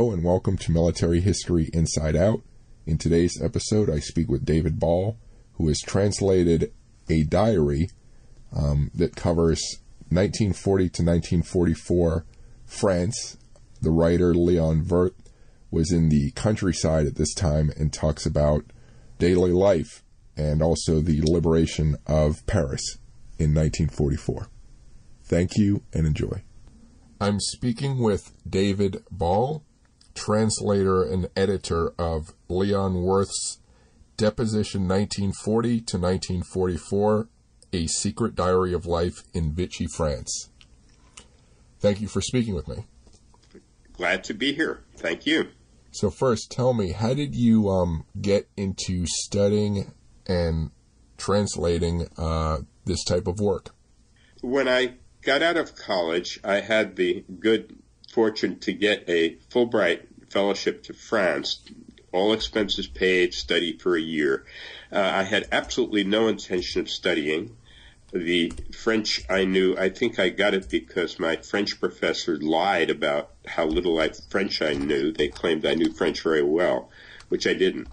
Hello and welcome to Military History Inside Out. In today's episode, I speak with David Ball, who has translated a diary um, that covers 1940 to 1944 France. The writer Leon Werth was in the countryside at this time and talks about daily life and also the liberation of Paris in 1944. Thank you and enjoy. I'm speaking with David Ball, translator and editor of Leon Werth's Deposition 1940 to 1944 A Secret Diary of Life in Vichy, France. Thank you for speaking with me. Glad to be here. Thank you. So, first, tell me, how did you um, get into studying and translating uh, this type of work? When I got out of college, I had the good fortune to get a Fulbright fellowship to France, all expenses paid, study for a year. Uh, I had absolutely no intention of studying. The French I knew, I think I got it because my French professor lied about how little I, French I knew. They claimed I knew French very well, which I didn't.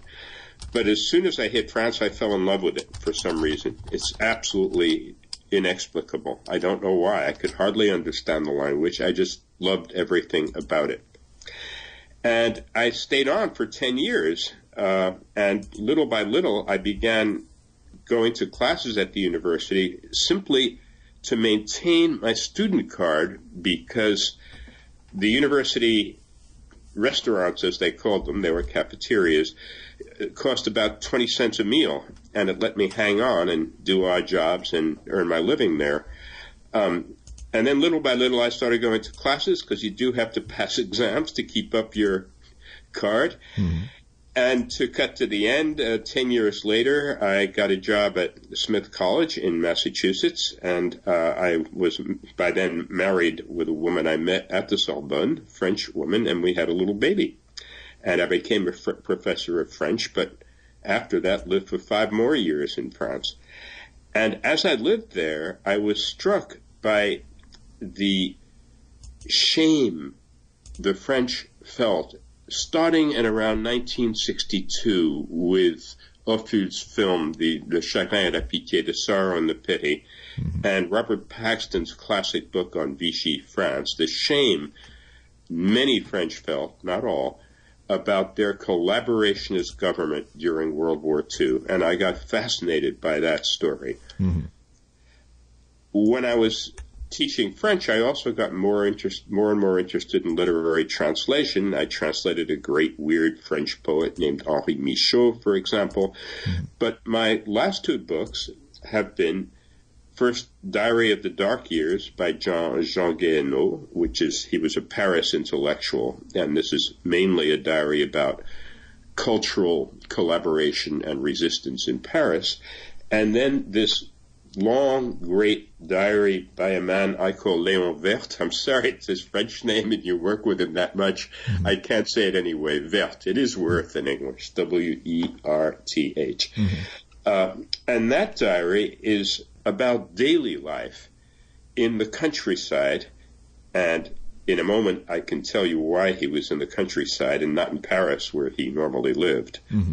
But as soon as I hit France, I fell in love with it for some reason. It's absolutely inexplicable. I don't know why. I could hardly understand the language. I just loved everything about it. And I stayed on for 10 years. Uh, and little by little, I began going to classes at the university simply to maintain my student card because the university restaurants, as they called them, they were cafeterias, cost about 20 cents a meal, and it let me hang on and do odd jobs and earn my living there. Um, and then little by little, I started going to classes because you do have to pass exams to keep up your card. Mm-hmm. And to cut to the end, uh, 10 years later, I got a job at Smith College in Massachusetts, and uh, I was by then married with a woman I met at the Sorbonne, French woman, and we had a little baby and I became a fr- professor of French, but after that lived for five more years in France. And as I lived there, I was struck by the shame the French felt starting at around 1962 with Ophüls' film, the, Chagrin et la Pitié, The Sorrow and the Pity, mm-hmm. and Robert Paxton's classic book on Vichy France, the shame many French felt, not all, about their collaborationist government during World War II, and I got fascinated by that story. Mm-hmm. When I was teaching French, I also got more interest, more and more interested in literary translation. I translated a great weird French poet named Henri Michaux, for example. Mm-hmm. But my last two books have been First, Diary of the Dark Years by Jean, Jean which is, he was a Paris intellectual, and this is mainly a diary about cultural collaboration and resistance in Paris. And then this long, great diary by a man I call Léon Werth. I'm sorry, it's his French name and you work with him that much. Mm-hmm. I can't say it anyway. Werth. It is worth in English. W-E-R-T-H. Mm-hmm. Uh, and that diary is about daily life in the countryside. And in a moment, I can tell you why he was in the countryside and not in Paris where he normally lived. Mm-hmm.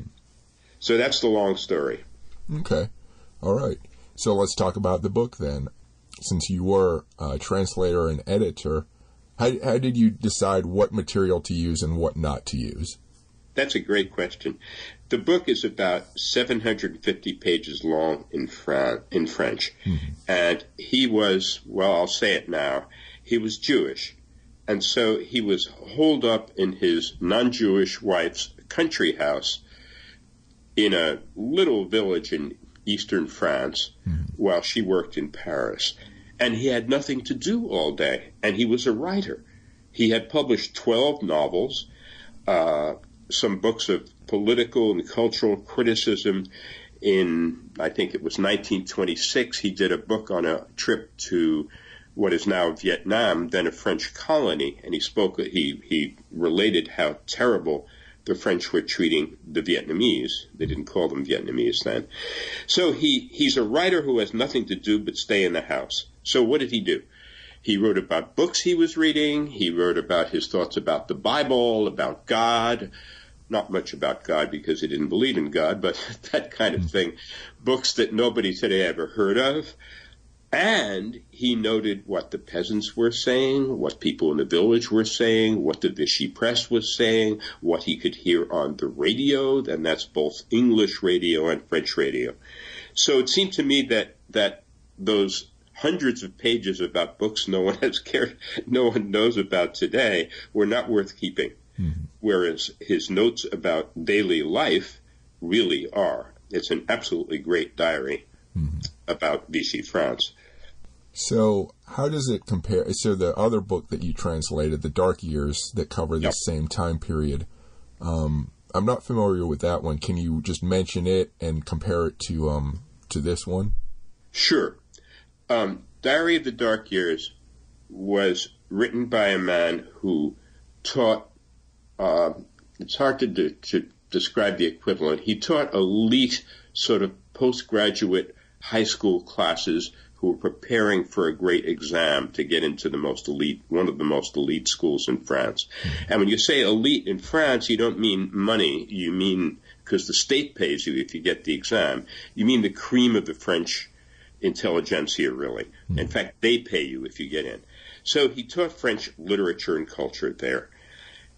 So that's the long story. Okay. All right. So let's talk about the book then. Since you were a translator and editor, how, how did you decide what material to use and what not to use? That's a great question. The book is about 750 pages long in, Fran- in French. Mm-hmm. And he was, well, I'll say it now, he was Jewish. And so he was holed up in his non Jewish wife's country house in a little village in eastern France mm-hmm. while she worked in Paris. And he had nothing to do all day. And he was a writer. He had published 12 novels, uh, some books of political and cultural criticism. In, I think it was 1926, he did a book on a trip to what is now Vietnam, then a French colony, and he spoke, he, he related how terrible the French were treating the Vietnamese. They didn't call them Vietnamese then. So he, he's a writer who has nothing to do but stay in the house. So what did he do? He wrote about books he was reading. He wrote about his thoughts about the Bible, about God. Not much about God because he didn't believe in God, but that kind of thing. Books that nobody today ever heard of. And he noted what the peasants were saying, what people in the village were saying, what the Vichy press was saying, what he could hear on the radio, and that's both English radio and French radio. So it seemed to me that, that those hundreds of pages about books no one has cared, no one knows about today were not worth keeping. Mm-hmm. Whereas his notes about daily life really are. It's an absolutely great diary mm-hmm. about Vichy France. So, how does it compare? So, the other book that you translated, The Dark Years, that cover the yep. same time period, um, I'm not familiar with that one. Can you just mention it and compare it to um, to this one? Sure. Um, Diary of the Dark Years was written by a man who taught. Uh, it's hard to, to describe the equivalent. He taught elite sort of postgraduate high school classes who were preparing for a great exam to get into the most elite, one of the most elite schools in France. And when you say elite in France, you don't mean money. You mean, because the state pays you if you get the exam, you mean the cream of the French intelligentsia, really. Mm-hmm. In fact, they pay you if you get in. So he taught French literature and culture there.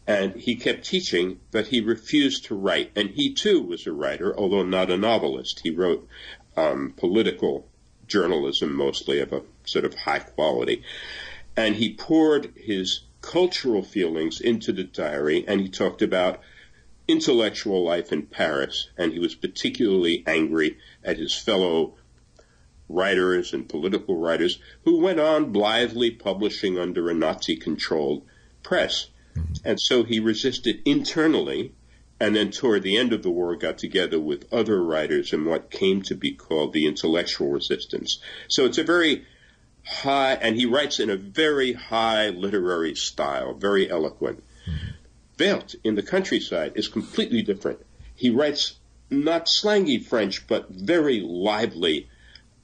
And he kept teaching, but he refused to write. And he too was a writer, although not a novelist. He wrote um, political journalism, mostly of a sort of high quality. And he poured his cultural feelings into the diary, and he talked about intellectual life in Paris, and he was particularly angry at his fellow writers and political writers who went on blithely publishing under a Nazi controlled press. Mm-hmm. And so he resisted internally and then toward the end of the war got together with other writers in what came to be called the intellectual resistance. So it's a very high, and he writes in a very high literary style, very eloquent. Werth in the countryside is completely different. He writes not slangy French, but very lively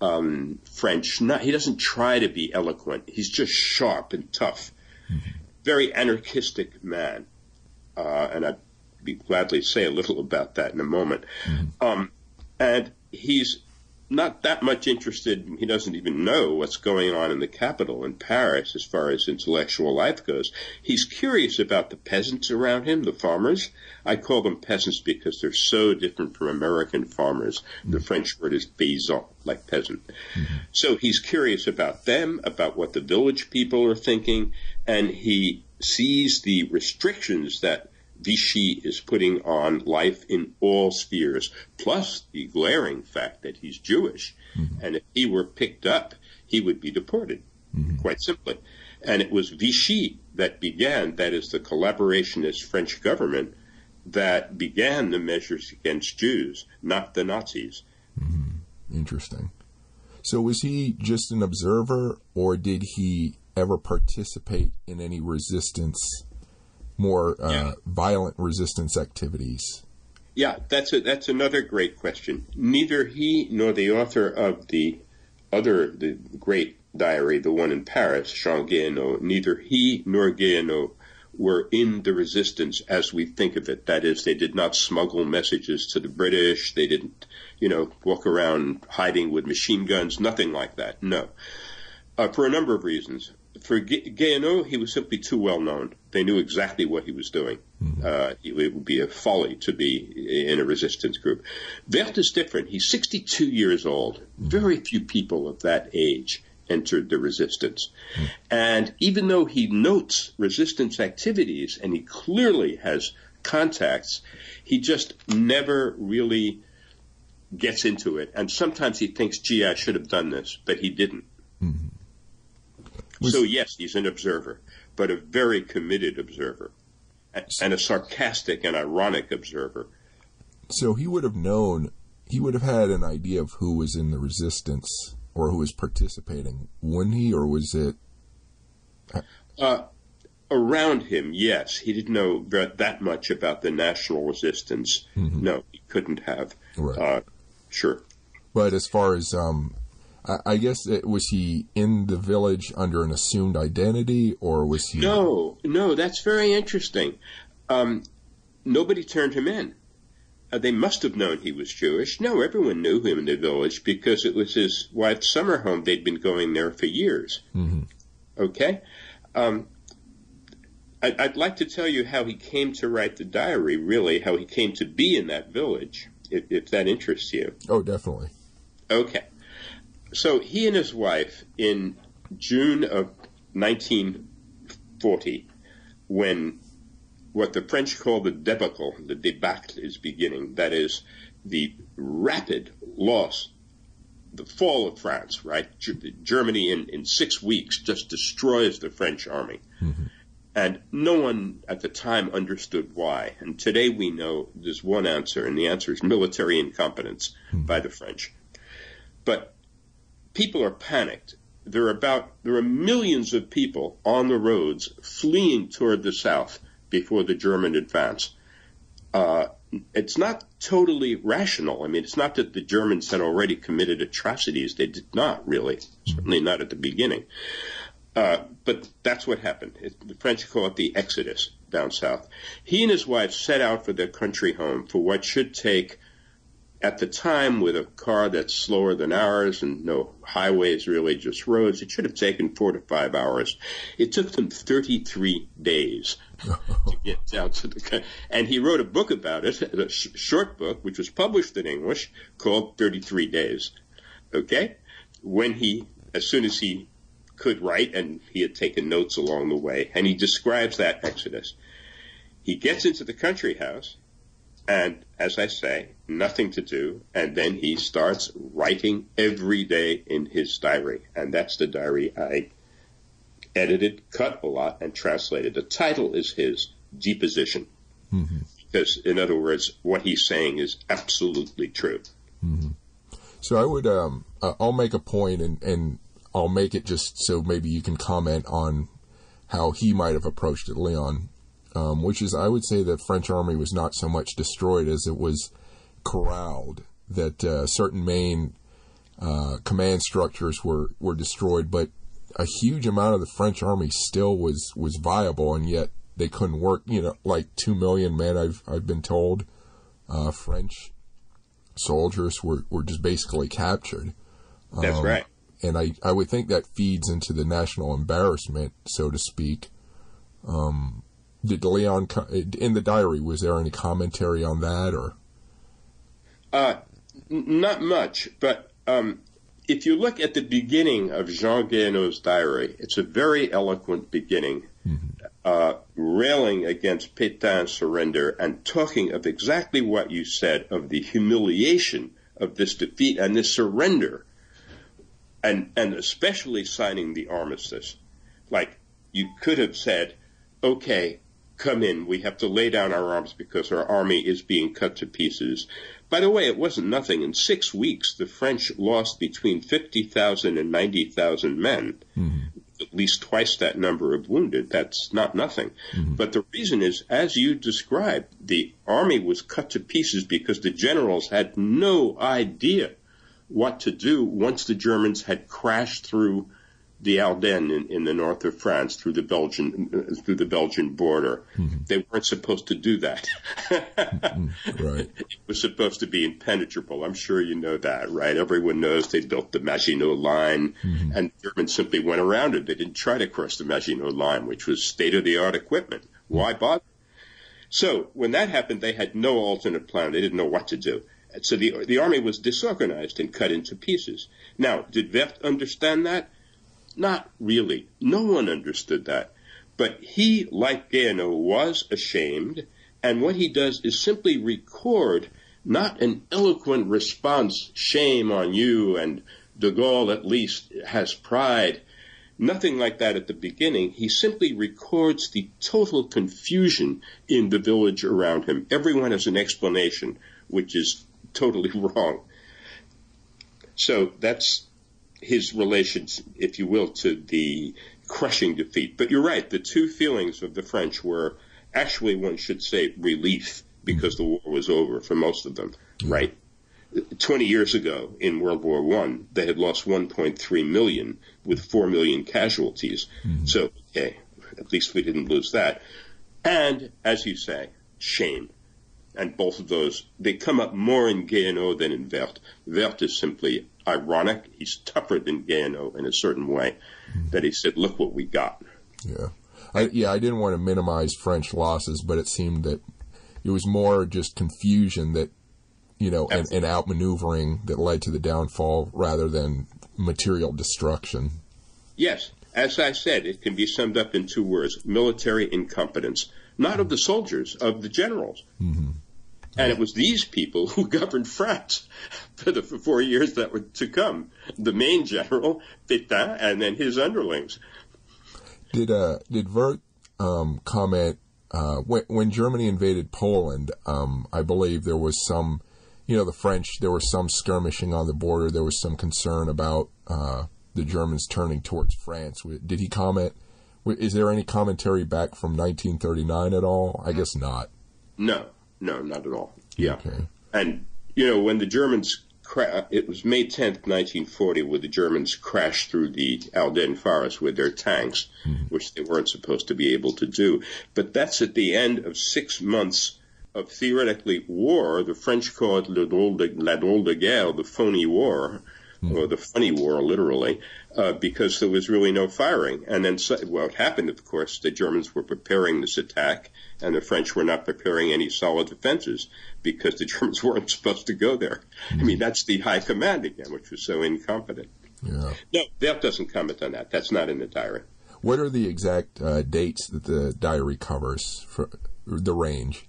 um, French. Not, he doesn't try to be eloquent. He's just sharp and tough. Very anarchistic man. Uh, and I be gladly say a little about that in a moment. Mm-hmm. Um, and he's not that much interested. He doesn't even know what's going on in the capital in Paris as far as intellectual life goes. He's curious about the peasants around him, the farmers. I call them peasants because they're so different from American farmers. Mm-hmm. The French word is paysan, like peasant. Mm-hmm. So he's curious about them, about what the village people are thinking, and he sees the restrictions that Vichy is putting on life in all spheres, plus the glaring fact that he's Jewish. Mm-hmm. And if he were picked up, he would be deported, mm-hmm. quite simply. And it was Vichy that began, that is the collaborationist French government, that began the measures against Jews, not the Nazis. Mm-hmm. Interesting. So was he just an observer, or did he ever participate in any resistance more uh, yeah. violent resistance activities? Yeah, that's a, that's another great question. Neither he nor the author of the other the great diary, the one in Paris, Jean Guéhenno, neither he nor Guéhenno were in the resistance as we think of it. That is, they did not smuggle messages to the British. They didn't, you know, walk around hiding with machine guns. Nothing like that. No. Uh, for a number of reasons for Guéhenno, he was simply too well known. They knew exactly what he was doing. Mm-hmm. Uh, it would be a folly to be in a resistance group. Werth is different. He's 62 years old. Mm-hmm. Very few people of that age entered the resistance. Mm-hmm. And even though he notes resistance activities and he clearly has contacts, he just never really gets into it. And sometimes he thinks, gee, I should have done this, but he didn't. Mm-hmm. So yes, he's an observer, but a very committed observer, and a sarcastic and ironic observer. So he would have known, he would have had an idea of who was in the resistance or who was participating, wouldn't he, or was it? Uh, around him, yes, he didn't know that much about the national resistance. Mm-hmm. No, he couldn't have. Right. Uh, sure. But as far as um, I, I guess it, was he in the village under an assumed identity, or was he? No, no, that's very interesting. Um, nobody turned him in. Uh, they must have known he was Jewish. No, everyone knew him in the village because it was his wife's summer home. They'd been going there for years. Mm-hmm. Okay. Um, I'd like to tell you how he came to write the diary. Really, how he came to be in that village, if, if that interests you. Oh, definitely. Okay. So he and his wife, in June of 1940, when what the French call the debacle, the debacle is beginning, that is, the rapid loss, the fall of France, right? Germany in, in six weeks just destroys the French army. Mm-hmm. And no one at the time understood why. And today we know there's one answer, and the answer is military incompetence mm-hmm. by the French. But people are panicked. There are about there are millions of people on the roads fleeing toward the south before the German advance. Uh, it's not totally rational. I mean, it's not that the Germans had already committed atrocities. They did not really, certainly not at the beginning. Uh, but that's what happened. It, the French call it the Exodus down south. He and his wife set out for their country home for what should take at the time with a car that's slower than ours and no highways, really just roads, it should have taken four to five hours. It took them 33 days to get down to the, and he wrote a book about it, a sh- short book, which was published in English called 33 Days. Okay? When he, as soon as he could write and he had taken notes along the way, and he describes that exodus. He gets into the country house and as I say, nothing to do. And then he starts writing every day in his diary. And that's the diary I edited, cut a lot, and translated. The title is his Deposition. Mm-hmm. Because, in other words, what he's saying is absolutely true. Mm-hmm. So I would, um, I'll make a point and, and I'll make it just so maybe you can comment on how he might have approached it, Leon um, which is, I would say, the French army was not so much destroyed as it was corralled. That uh, certain main uh, command structures were, were destroyed, but a huge amount of the French army still was, was viable, and yet they couldn't work. You know, like two million men, I've I've been told, uh, French soldiers were, were just basically captured. That's um, right. And I, I would think that feeds into the national embarrassment, so to speak. Um, did Leon in the diary? Was there any commentary on that, or? Uh, not much, but um, if you look at the beginning of Jean Guéhenno's diary, it's a very eloquent beginning, mm-hmm. uh, railing against Pétain's surrender and talking of exactly what you said of the humiliation of this defeat and this surrender, and and especially signing the armistice. Like you could have said, okay, come in. We have to lay down our arms because our army is being cut to pieces. By the way, it wasn't nothing. In six weeks, the French lost between 50,000 and 90,000 men. Mm-hmm. At least twice that number of wounded. That's not nothing. Mm-hmm. But the reason is, as you described, the army was cut to pieces because the generals had no idea what to do once the Germans had crashed through the Ardennes in, in, the north of France through the Belgian through the Belgian border. Mm-hmm. They weren't supposed to do that. mm-hmm. Right. It was supposed to be impenetrable. I'm sure you know that, right? Everyone knows they built the Maginot Line, mm-hmm. and Germans simply went around it. They didn't try to cross the Maginot Line, which was state of the art equipment. Why bother? So when that happened, they had no alternate plan. They didn't know what to do. So the the army was disorganized and cut into pieces. Now, did Werth understand that? Not really. No one understood that. But he, like Guéhenno, was ashamed, and what he does is simply record not an eloquent response, shame on you, and de Gaulle at least has pride. Nothing like that at the beginning. He simply records the total confusion in the village around him. Everyone has an explanation, which is totally wrong. So that's his relations, if you will, to the crushing defeat. But you're right, the two feelings of the French were actually, one should say, relief because the war was over for most of them, right? 20 years ago in World War One, they had lost 1.3 million with 4 million casualties. Mm-hmm. So, okay, at least we didn't lose that. And, as you say, shame. And both of those, they come up more in Guéhenno than in Werth. Werth is simply ironic. He's tougher than Guéhenno in a certain way. That he said, look what we got. Yeah. I, yeah, I didn't want to minimize French losses, but it seemed that it was more just confusion that, you know, and, and outmaneuvering that led to the downfall rather than material destruction. Yes. As I said, it can be summed up in two words military incompetence. Not of the soldiers, of the generals. Mm-hmm. And it was these people who governed France for the four years that were to come. The main general, Pétain, and then his underlings. Did uh did Werth um, comment uh, when, when Germany invaded Poland? Um, I believe there was some, you know, the French. There was some skirmishing on the border. There was some concern about uh, the Germans turning towards France. Did he comment? Is there any commentary back from 1939 at all? I guess not. No, no, not at all. Yeah, okay. and you know when the Germans cra- it was May 10th, 1940, when the Germans crashed through the Ardennes forest with their tanks, mm-hmm. which they weren't supposed to be able to do. But that's at the end of six months of theoretically war. The French call it la drôle de, la drôle de guerre, the phony war. Or the funny war, literally, uh, because there was really no firing. And then, so, what happened, of course, the Germans were preparing this attack, and the French were not preparing any solid defenses because the Germans weren't supposed to go there. Mm-hmm. I mean, that's the high command again, which was so incompetent. Yeah. No, that doesn't comment on that. That's not in the diary. What are the exact uh, dates that the diary covers for the range?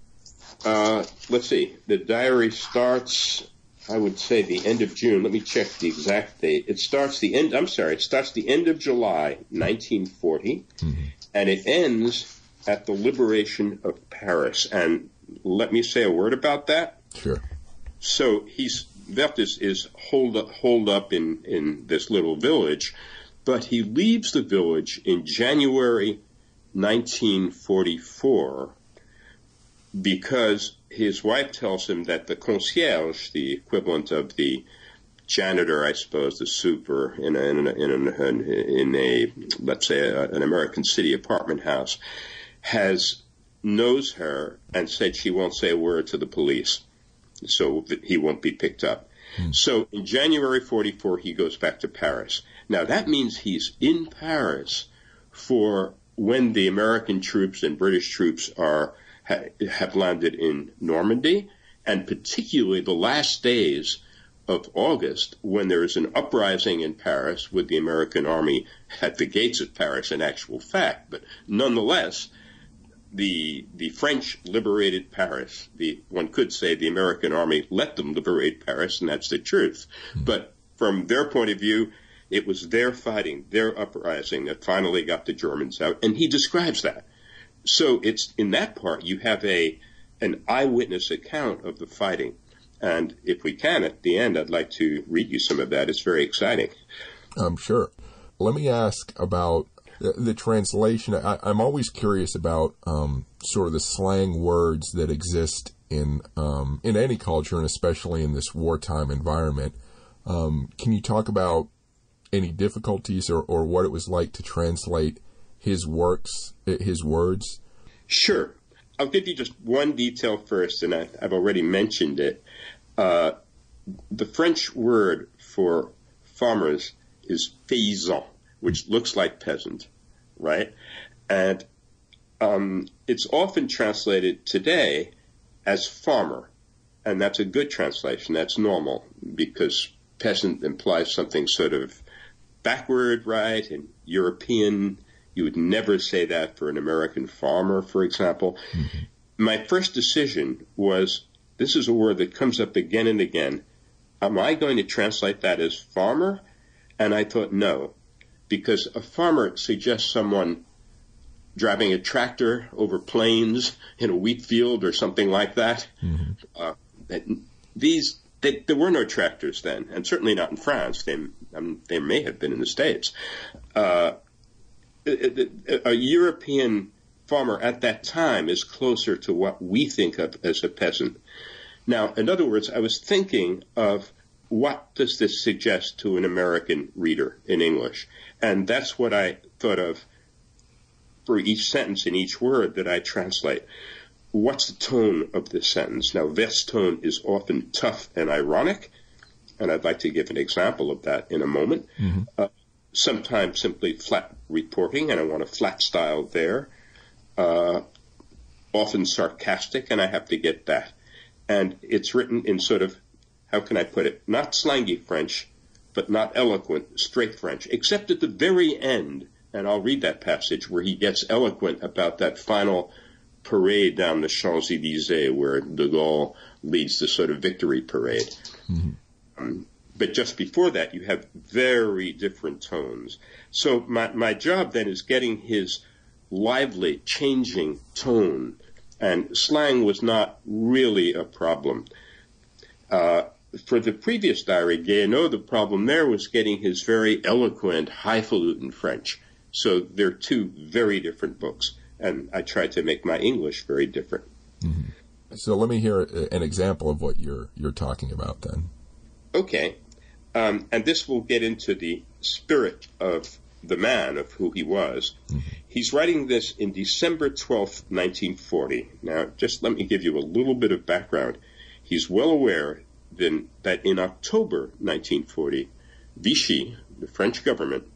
Uh, let's see. The diary starts, I would say, the end of June. Let me check the exact date. It starts the end. I'm sorry. It starts the end of July, 1940, mm-hmm. and it ends at the liberation of Paris. And let me say a word about that. Sure. So he's Werth is, is holed up, holed up in, in this little village, but he leaves the village in January 1944 because his wife tells him that the concierge, the equivalent of the janitor, I suppose, the super in a, in a, in a, in a let's say, a, an American city apartment house, has knows her and said she won't say a word to the police, so that he won't be picked up. Hmm. So in January 44, he goes back to Paris. Now that means he's in Paris for when the American troops and British troops are ha, have landed in Normandy, and particularly the last days of August when there is an uprising in Paris with the American army at the gates of Paris in actual fact. But nonetheless, the the French liberated Paris. The one could say the American army let them liberate Paris, and that's the truth. But from their point of view, it was their fighting, their uprising that finally got the Germans out, and he describes that. So it's in that part you have a an eyewitness account of the fighting, and if we can at the end, I'd like to read you some of that. It's very exciting. I'm sure. Let me ask about the, the translation. I, am always curious about um, sort of the slang words that exist in um, in any culture, and especially in this wartime environment. Um, can you talk about any difficulties or, or what it was like to translate his works, his words? Sure. I'll give you just one detail first, and I, have already mentioned it. Uh, the French word for farmers is paysan which looks like peasant, right? And um, it's often translated today as farmer, and that's a good translation. That's normal because peasant implies something sort of backward, right, and European. You would never say that for an American farmer, for example. Mm-hmm. My first decision was this is a word that comes up again and again. Am I going to translate that as farmer? And I thought, no, because a farmer suggests someone driving a tractor over plains in a wheat field or something like that. Mm-hmm. Uh, these they, there were no tractors then, and certainly not in France. They, um, they may have been in the States. Uh, a, European farmer at that time is closer to what we think of as a peasant. Now, in other words, I was thinking of what does this suggest to an American reader in English? And that's what I thought of for each sentence and each word that I translate. What's the tone of this sentence? Now, Werth's tone is often tough and ironic, and I'd like to give an example of that in a moment. Mm-hmm. Uh, sometimes simply flat reporting, and I want a flat style there. Uh, often sarcastic, and I have to get that. And it's written in sort of, how can I put it, not slangy French, but not eloquent, straight French, except at the very end, and I'll read that passage where he gets eloquent about that final parade down the Champs Elysees where de Gaulle leads the sort of victory parade. Mm-hmm. Um, but just before that, you have very different tones. So my, my job then is getting his lively, changing tone, and slang was not really a problem. Uh, for the previous diary, Guéhenno, the problem there was getting his very eloquent, highfalutin French. So they're two very different books, and I tried to make my English very different. Mm-hmm. So let me hear an example of what you're you're talking about then. Okay, um, and this will get into the spirit of the man of who he was. Mm-hmm. He's writing this in December 12, 1940. Now, just let me give you a little bit of background. He's well aware then, that in October 1940, Vichy, the French government,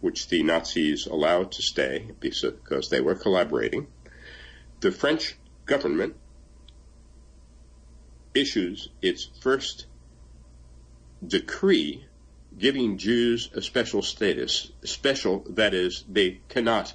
which the Nazis allowed to stay because they were collaborating, the French government issues its first decree giving Jews a special status. Special, that is, they cannot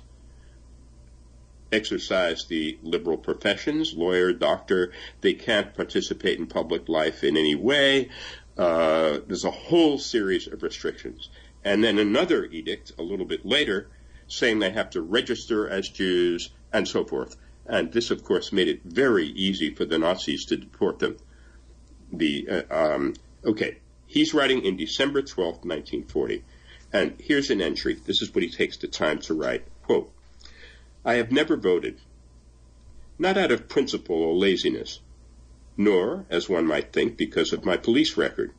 exercise the liberal professions, lawyer, doctor. They can't participate in public life in any way. Uh, there's a whole series of restrictions. And then another edict a little bit later saying they have to register as Jews and so forth. And this, of course, made it very easy for the Nazis to deport them. The uh, um, okay, he's writing in December 12, 1940, and here's an entry. This is what he takes the time to write. Quote: I have never voted, not out of principle or laziness, nor, as one might think, because of my police record.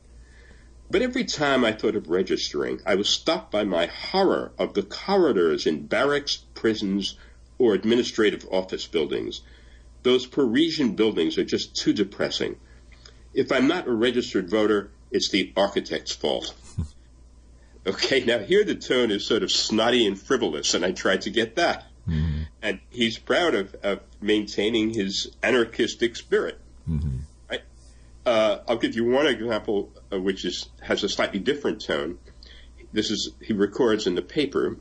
But every time I thought of registering, I was stopped by my horror of the corridors in barracks, prisons, or administrative office buildings. Those Parisian buildings are just too depressing. If I'm not a registered voter, it's the architect's fault. okay, now here the tone is sort of snotty and frivolous, and I tried to get that. Mm-hmm. And he's proud of, of maintaining his anarchistic spirit. Mm-hmm. Right? Uh, I'll give you one example, uh, which is has a slightly different tone. This is he records in the paper,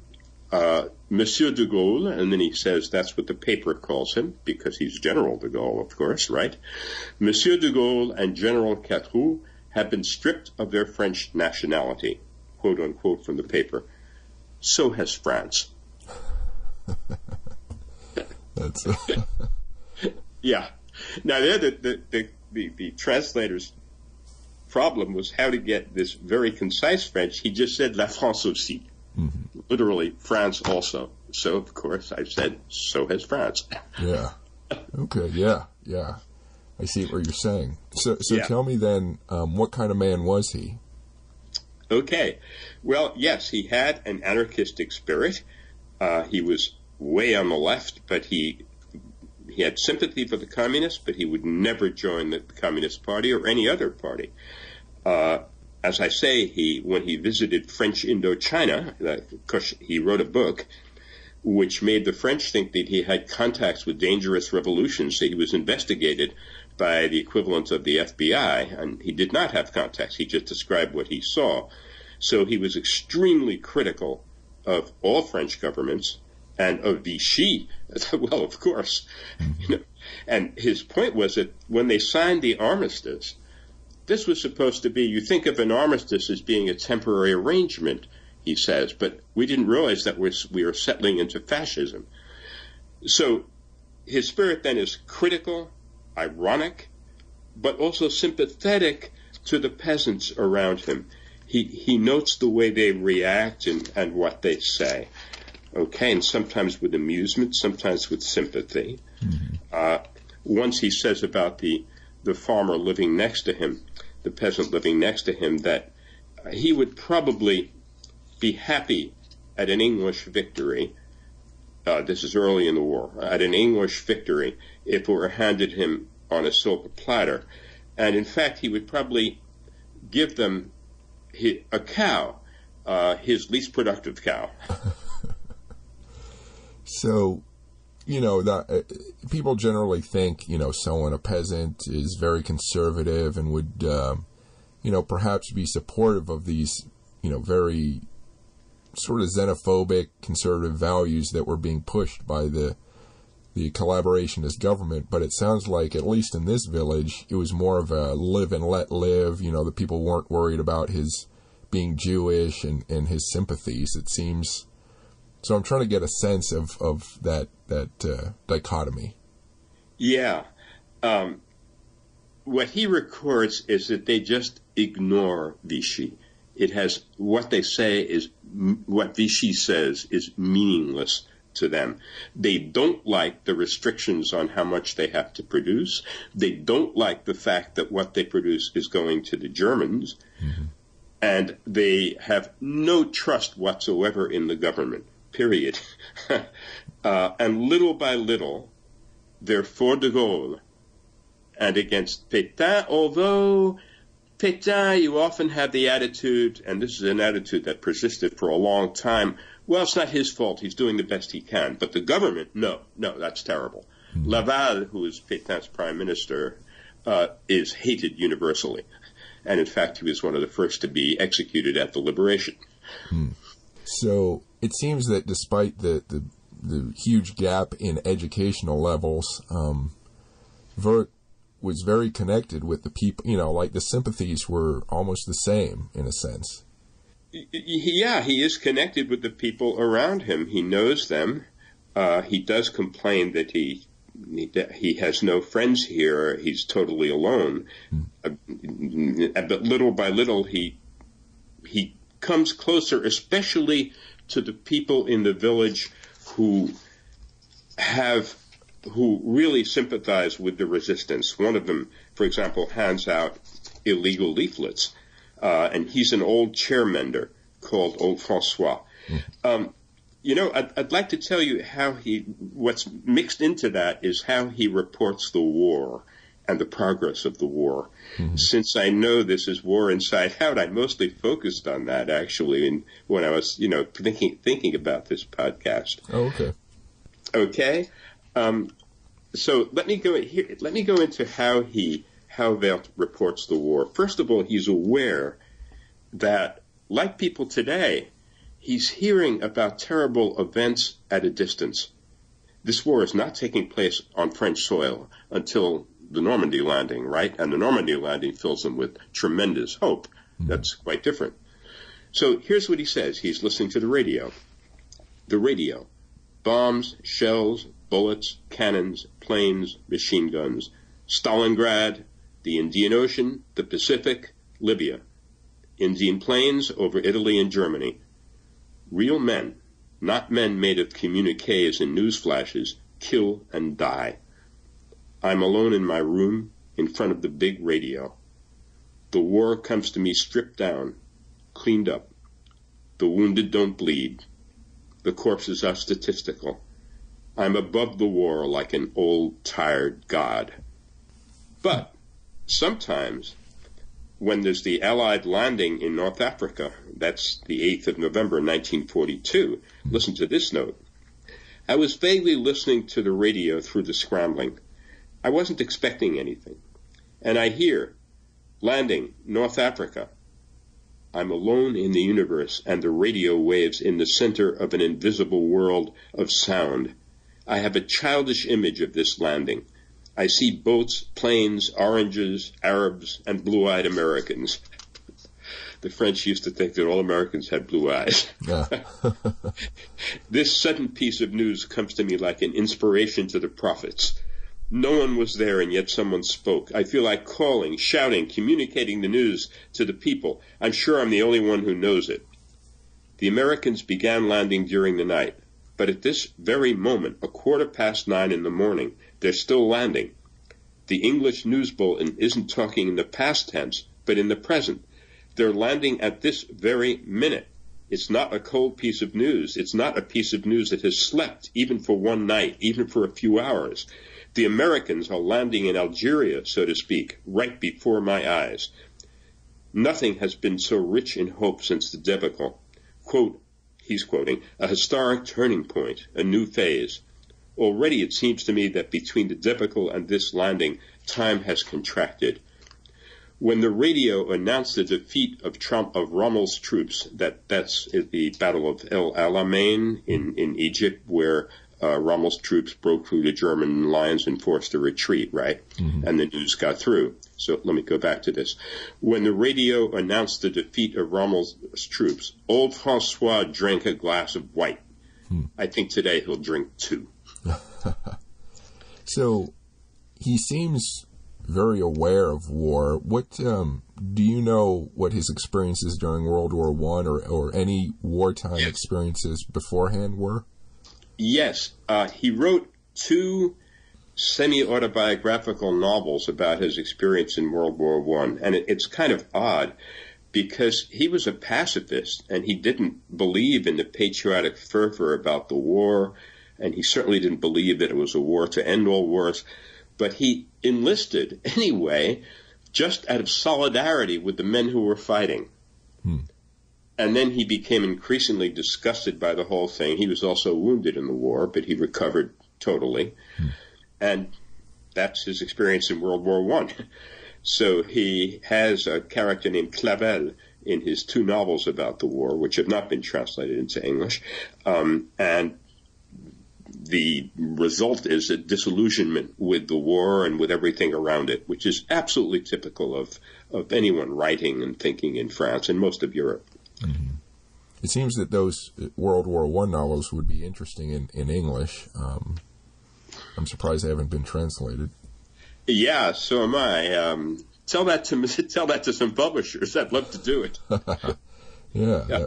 uh, Monsieur de Gaulle, and then he says that's what the paper calls him because he's General de Gaulle, of course, right? Monsieur de Gaulle and General Catroux have been stripped of their French nationality, quote unquote, from the paper. So has France. That's yeah. Now there, the, the the, the the translator's problem was how to get this very concise French. He just said "La France aussi," mm-hmm. literally France also. So of course I said, "So has France." yeah. Okay. Yeah. Yeah. I see what you're saying. So, so yeah. tell me then, um, what kind of man was he? Okay. Well, yes, he had an anarchistic spirit. Uh, he was way on the left, but he he had sympathy for the communists, but he would never join the Communist Party or any other party. Uh, as I say, he when he visited French Indochina, of he wrote a book which made the French think that he had contacts with dangerous revolutions. So he was investigated by the equivalent of the FBI, and he did not have contacts. He just described what he saw. So he was extremely critical of all French governments and of Vichy. well, of course. Hmm. You know, and his point was that when they signed the armistice, this was supposed to be, you think of an armistice as being a temporary arrangement, he says, but we didn't realize that we're, we were settling into fascism. So his spirit then is critical, ironic, but also sympathetic to the peasants around him. He, he notes the way they react and, and what they say. Okay, and sometimes with amusement, sometimes with sympathy. Mm-hmm. Uh, once he says about the the farmer living next to him, the peasant living next to him, that he would probably be happy at an English victory. Uh, this is early in the war, at an English victory if it were handed him on a silver platter. And in fact, he would probably give them a cow, uh, his least productive cow. so, you know, uh, people generally think, you know, someone, a peasant, is very conservative and would, uh, you know, perhaps be supportive of these, you know, very sort of xenophobic conservative values that were being pushed by the the collaborationist government, but it sounds like, at least in this village, it was more of a live and let live. You know, the people weren't worried about his being Jewish and, and his sympathies. It seems. So I'm trying to get a sense of, of that, that uh, dichotomy. Yeah. Um, what he records is that they just ignore Vichy. It has what they say is what Vichy says is meaningless to them. They don't like the restrictions on how much they have to produce. They don't like the fact that what they produce is going to the Germans. Mm-hmm. And they have no trust whatsoever in the government, period. uh, and little by little, they're for de Gaulle and against Pétain, although Pétain, you often have the attitude, and this is an attitude that persisted for a long time, well, it's not his fault. He's doing the best he can. But the government, no, no, that's terrible. Mm-hmm. Laval, who is Pétain's prime minister, uh, is hated universally. And in fact, he was one of the first to be executed at the liberation. Hmm. So it seems that despite the, the, the huge gap in educational levels, um, Werth was very connected with the people, you know, like the sympathies were almost the same in a sense yeah, he is connected with the people around him. He knows them. Uh, he does complain that he, he has no friends here. He's totally alone. Mm. Uh, but little by little, he he comes closer, especially to the people in the village who have who really sympathize with the resistance. One of them, for example, hands out illegal leaflets uh, and he's an old chairmender called Old Francois. Mm. Um, you know, I'd, I'd, like to tell you how he, what's mixed into that is how he reports the war and the progress of the war. Mm-hmm. Since I know this is war inside out, I mostly focused on that actually and when I was, you know, thinking, thinking about this podcast. Oh, okay. Okay. Um, so let me go here, let me go into how he, how reports the war. First of all, he's aware that, like people today, he's hearing about terrible events at a distance. This war is not taking place on French soil until the Normandy landing, right? And the Normandy landing fills him with tremendous hope. Mm-hmm. That's quite different. So here's what he says. He's listening to the radio. The radio. Bombs, shells, bullets, cannons, planes, machine guns. Stalingrad, the Indian Ocean, the Pacific, Libya, Indian plains over Italy and Germany. Real men, not men made of communiques and news flashes, kill and die. I'm alone in my room in front of the big radio. The war comes to me stripped down, cleaned up. The wounded don't bleed. The corpses are statistical. I'm above the war like an old, tired god. But sometimes when there's the Allied landing in North Africa, that's the 8th of November 1942, listen to this note. I was vaguely listening to the radio through the scrambling. I wasn't expecting anything. And I hear, landing, North Africa. I'm alone in the universe and the radio waves in the center of an invisible world of sound. I have a childish image of this landing. I see boats, planes, oranges, Arabs, and blue-eyed Americans. the French used to think that all Americans had blue eyes. Yeah. this sudden piece of news comes to me like an inspiration to the prophets. No one was there, and yet someone spoke. I feel like calling, shouting, communicating the news to the people. I'm sure I'm the only one who knows it. The Americans began landing during the night, but at this very moment, a quarter past nine in the morning, they're still landing. The English news bulletin isn't talking in the past tense, but in the present. They're landing at this very minute. It's not a cold piece of news. It's not a piece of news that has slept even for one night, even for a few hours. The Americans are landing in Algeria, so to speak, right before my eyes. Nothing has been so rich in hope since the debacle. Quote, he's quoting, a historic turning point, a new phase. Already it seems to me that between the debacle and this landing, time has contracted. When the radio announced the defeat of Trump of Rommel's troops, that that's the Battle of El Alamein in, in Egypt, where uh, Rommel's troops broke through the German lines and forced a retreat, right? Mm-hmm. And the news got through. So let me go back to this. When the radio announced the defeat of Rommel's troops, old Francois drank a glass of white. Hmm. I think today he'll drink two. so he seems very aware of war. What um, do you know? What his experiences during World War One or or any wartime yes. experiences beforehand were? Yes, uh, he wrote two semi-autobiographical novels about his experience in World War One, and it, it's kind of odd because he was a pacifist and he didn't believe in the patriotic fervor about the war, and he certainly didn't believe that it was a war to end all wars but he enlisted anyway, just out of solidarity with the men who were fighting. Hmm. And then he became increasingly disgusted by the whole thing. He was also wounded in the war, but he recovered totally. Hmm. And that's his experience in World War One. So he has a character named Clavel in his two novels about the war, which have not been translated into English. Um, and the result is a disillusionment with the war and with everything around it, which is absolutely typical of, of anyone writing and thinking in France and most of Europe. Mm-hmm. It seems that those World War One novels would be interesting in, in English. Um, I'm surprised they haven't been translated. Yeah, so am I. Um, tell that to tell that to some publishers. I'd love to do it. yeah. yeah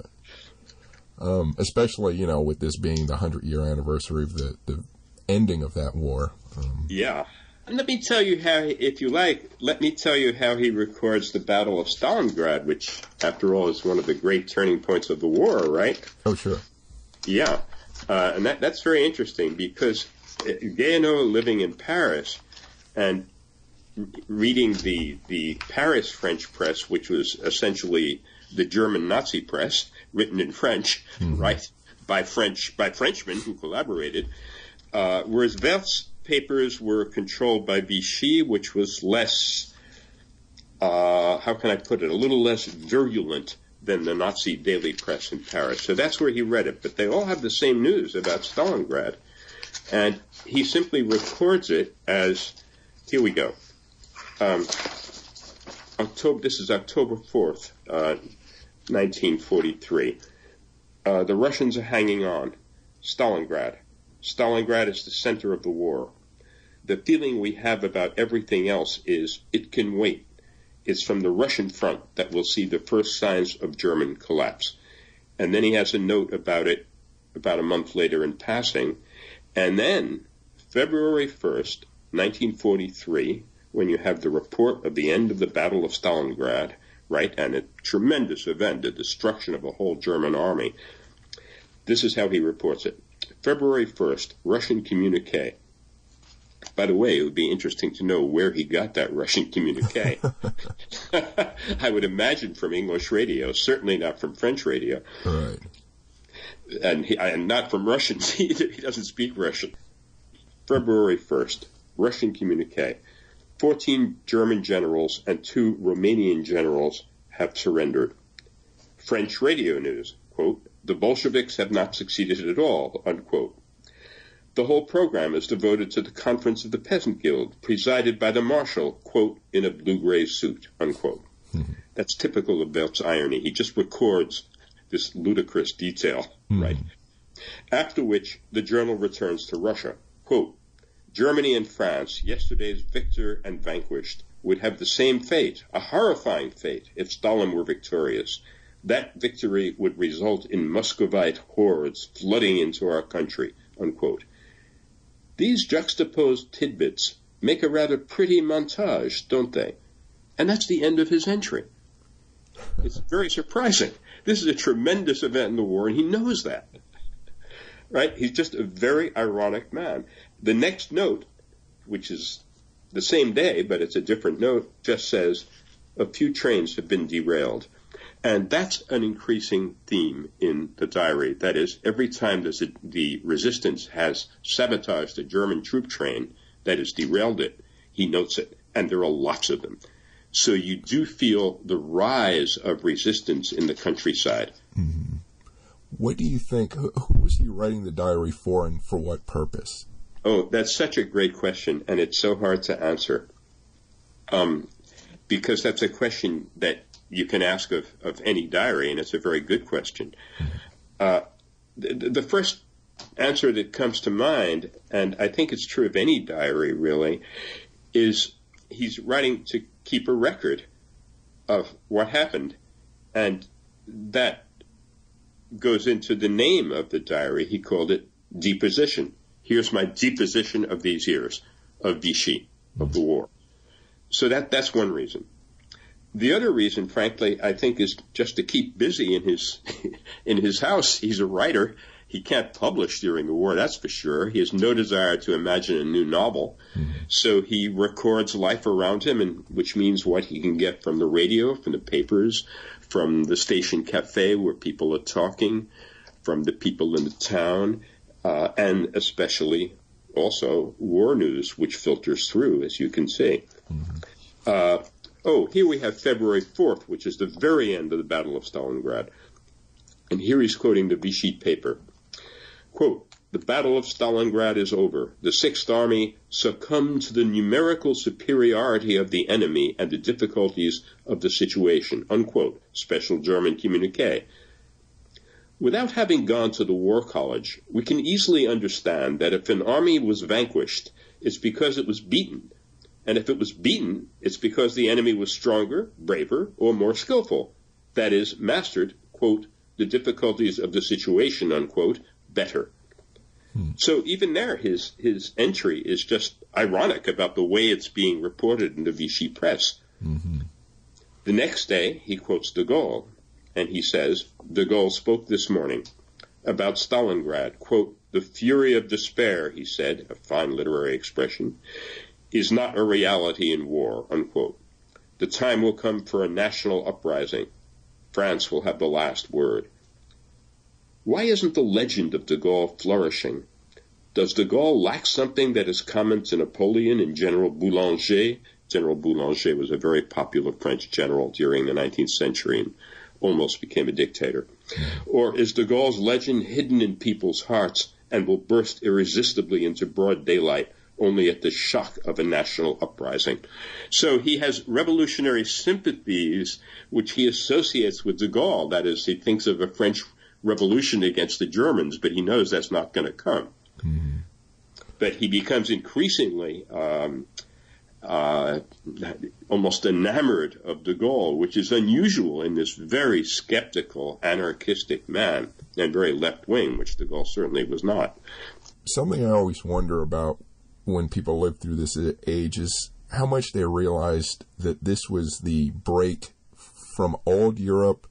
um, especially you know with this being the hundred year anniversary of the, the ending of that war. Um, yeah. And let me tell you how, if you like, let me tell you how he records the Battle of Stalingrad, which, after all, is one of the great turning points of the war, right? Oh, sure. Yeah. Uh, and that, that's very interesting because uh, Guéhenno living in Paris and reading the, the Paris French press, which was essentially the German Nazi press, written in French, mm-hmm. right, by French by Frenchmen who collaborated, uh, whereas Werth's papers were controlled by Vichy, which was less, uh, how can I put it, a little less virulent than the Nazi daily press in Paris. So that's where he read it. But they all have the same news about Stalingrad. And he simply records it as, here we go. Um, October, this is October 4th, uh, 1943. Uh, the Russians are hanging on. Stalingrad. Stalingrad is the center of the war. The feeling we have about everything else is it can wait. It's from the Russian front that we'll see the first signs of German collapse. And then he has a note about it about a month later in passing. And then, February 1st, 1943, when you have the report of the end of the Battle of Stalingrad, right? And a tremendous event, the destruction of a whole German army. This is how he reports it. February 1st, Russian communique. By the way, it would be interesting to know where he got that Russian communique. I would imagine from English radio, certainly not from French radio. Right. And, he, and not from Russians either. He doesn't speak Russian. February 1st, Russian communique. 14 German generals and two Romanian generals have surrendered. French radio news, quote, the Bolsheviks have not succeeded at all, unquote. The whole program is devoted to the conference of the Peasant Guild, presided by the marshal, quote, in a blue-gray suit, unquote. Mm-hmm. That's typical of Werth's irony. He just records this ludicrous detail, mm-hmm. right? After which, the journal returns to Russia. Quote, Germany and France, yesterday's victor and vanquished, would have the same fate, a horrifying fate, if Stalin were victorious. That victory would result in Muscovite hordes flooding into our country. Unquote. These juxtaposed tidbits make a rather pretty montage, don't they? And that's the end of his entry. It's very surprising. This is a tremendous event in the war, and he knows that. Right? He's just a very ironic man. The next note, which is the same day, but it's a different note, just says a few trains have been derailed. And that's an increasing theme in the diary. That is, every time a, the resistance has sabotaged a German troop train that has derailed it, he notes it. And there are lots of them. So you do feel the rise of resistance in the countryside. Mm-hmm. What do you think? Who was he writing the diary for and for what purpose? Oh, that's such a great question, and it's so hard to answer. Um, because that's a question that you can ask of, of any diary, and it's a very good question. Uh, the, the, first answer that comes to mind, and I think it's true of any diary really, is he's writing to keep a record of what happened. And that goes into the name of the diary. He called it Deposition. Here's my deposition of these years of Vichy, of the war. So that, that's one reason. The other reason, frankly, I think is just to keep busy in his in his house. He's a writer. He can't publish during the war, that's for sure. He has no desire to imagine a new novel. Mm-hmm. So he records life around him, and which means what he can get from the radio, from the papers, from the station cafe where people are talking, from the people in the town, uh, and especially also war news, which filters through, as you can see. Mm-hmm. Uh, Oh, here we have February 4th, which is the very end of the Battle of Stalingrad. And here he's quoting the Vichy paper. Quote, the Battle of Stalingrad is over. The Sixth Army succumbed to the numerical superiority of the enemy and the difficulties of the situation. Unquote. Special German communique. Without having gone to the War College, we can easily understand that if an army was vanquished, it's because it was beaten and if it was beaten, it's because the enemy was stronger, braver, or more skillful. That is, mastered, quote, the difficulties of the situation, unquote, better. Hmm. So even there, his, his entry is just ironic about the way it's being reported in the Vichy press. Mm-hmm. The next day, he quotes de Gaulle, and he says, De Gaulle spoke this morning about Stalingrad, quote, the fury of despair, he said, a fine literary expression, is not a reality in war, unquote. The time will come for a national uprising. France will have the last word. Why isn't the legend of de Gaulle flourishing? Does de Gaulle lack something that is common to Napoleon and General Boulanger? General Boulanger was a very popular French general during the 19th century and almost became a dictator. Or is de Gaulle's legend hidden in people's hearts and will burst irresistibly into broad daylight only at the shock of a national uprising. So he has revolutionary sympathies, which he associates with de Gaulle. That is, he thinks of a French revolution against the Germans, but he knows that's not going to come. Mm-hmm. But he becomes increasingly um, uh, almost enamored of de Gaulle, which is unusual in this very skeptical, anarchistic man, and very left wing, which de Gaulle certainly was not. Something I always wonder about when people live through this age is how much they realized that this was the break from old Europe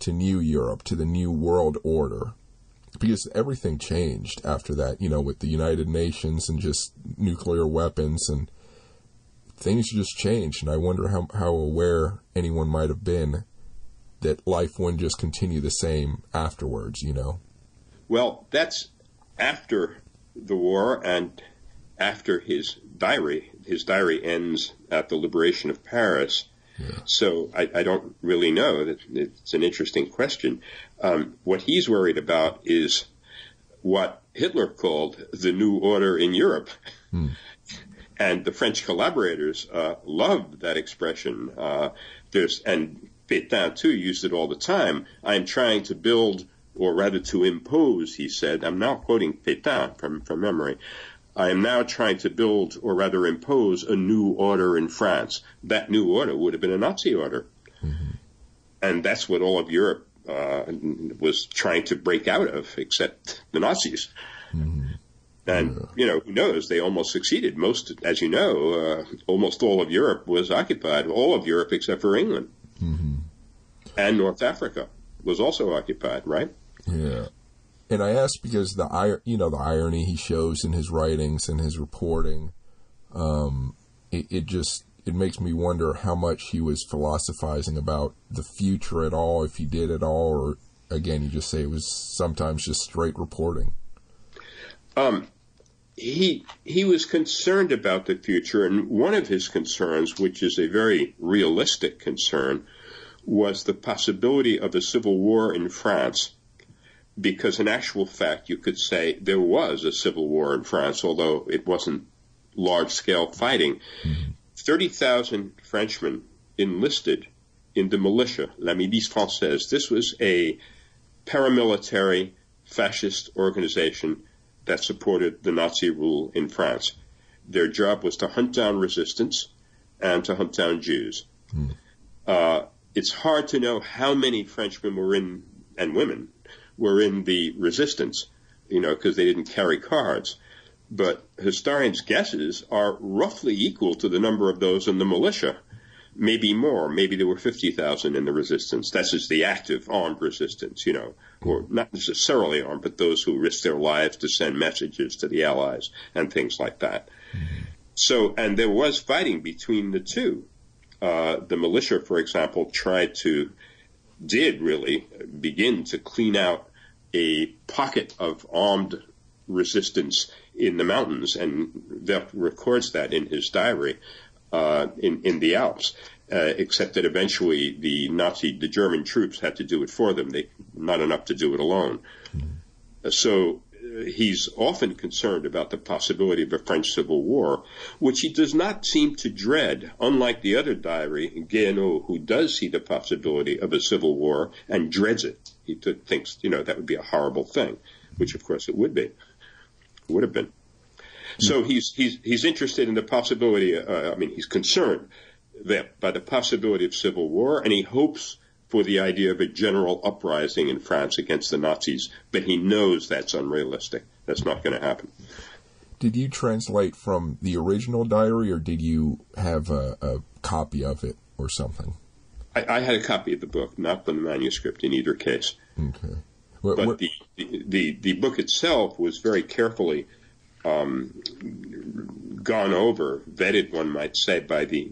to new Europe, to the new world order. Because everything changed after that, you know, with the United Nations and just nuclear weapons and things just changed. And I wonder how, how aware anyone might have been that life wouldn't just continue the same afterwards, you know? Well, that's after the war and after his diary. His diary ends at the liberation of Paris. Yeah. So I, I, don't really know. That it's an interesting question. Um, what he's worried about is what Hitler called the new order in Europe. Hmm. And the French collaborators uh, loved that expression. Uh, there's and Pétain too used it all the time. I'm trying to build, or rather to impose, he said. I'm now quoting Pétain from from memory. I am now trying to build, or rather impose, a new order in France. That new order would have been a Nazi order. Mm-hmm. And that's what all of Europe uh, was trying to break out of, except the Nazis. Mm-hmm. And, yeah. you know, who knows? They almost succeeded. Most, as you know, uh, almost all of Europe was occupied, all of Europe except for England. Mm-hmm. And North Africa was also occupied, right? Yeah. And I ask because the you know the irony he shows in his writings and his reporting, um, it, it just it makes me wonder how much he was philosophizing about the future at all, if he did at all, or again, you just say it was sometimes just straight reporting. Um, he he was concerned about the future, and one of his concerns, which is a very realistic concern, was the possibility of a civil war in France. Because in actual fact, you could say there was a civil war in France, although it wasn't large scale fighting. Mm-hmm. 30,000 Frenchmen enlisted in the militia, la milice française. This was a paramilitary fascist organization that supported the Nazi rule in France. Their job was to hunt down resistance and to hunt down Jews. Hmm. Uh, it's hard to know how many Frenchmen were in, and women, were in the resistance, you know, because they didn't carry cards. But historians' guesses are roughly equal to the number of those in the militia maybe more. Maybe there were 50,000 in the resistance. That's just the active armed resistance, you know, or not necessarily armed, but those who risked their lives to send messages to the Allies and things like that. So, and there was fighting between the two. Uh, the militia, for example, tried to, did really begin to clean out a pocket of armed resistance in the mountains, and Werth records that in his diary in in the Alps. Uh, except that eventually the Nazi, the German troops had to do it for them. They not enough to do it alone. Mm-hmm. So uh, he's often concerned about the possibility of a French Civil War, which he does not seem to dread, unlike the other diary, Guéhenno, who does see the possibility of a civil war and dreads it. He t- thinks, you know, that would be a horrible thing, which of course it would be. Would have been. So he's he's he's interested in the possibility. Uh, I mean, he's concerned that by the possibility of civil war, and he hopes for the idea of a general uprising in France against the Nazis. But he knows that's unrealistic. That's not going to happen. Did you translate from the original diary, or did you have a, a copy of it, or something? I, I, had a copy of the book, not the manuscript in either case. Okay. What, but what, the, the the book itself was very carefully um, gone over, vetted, one might say, by the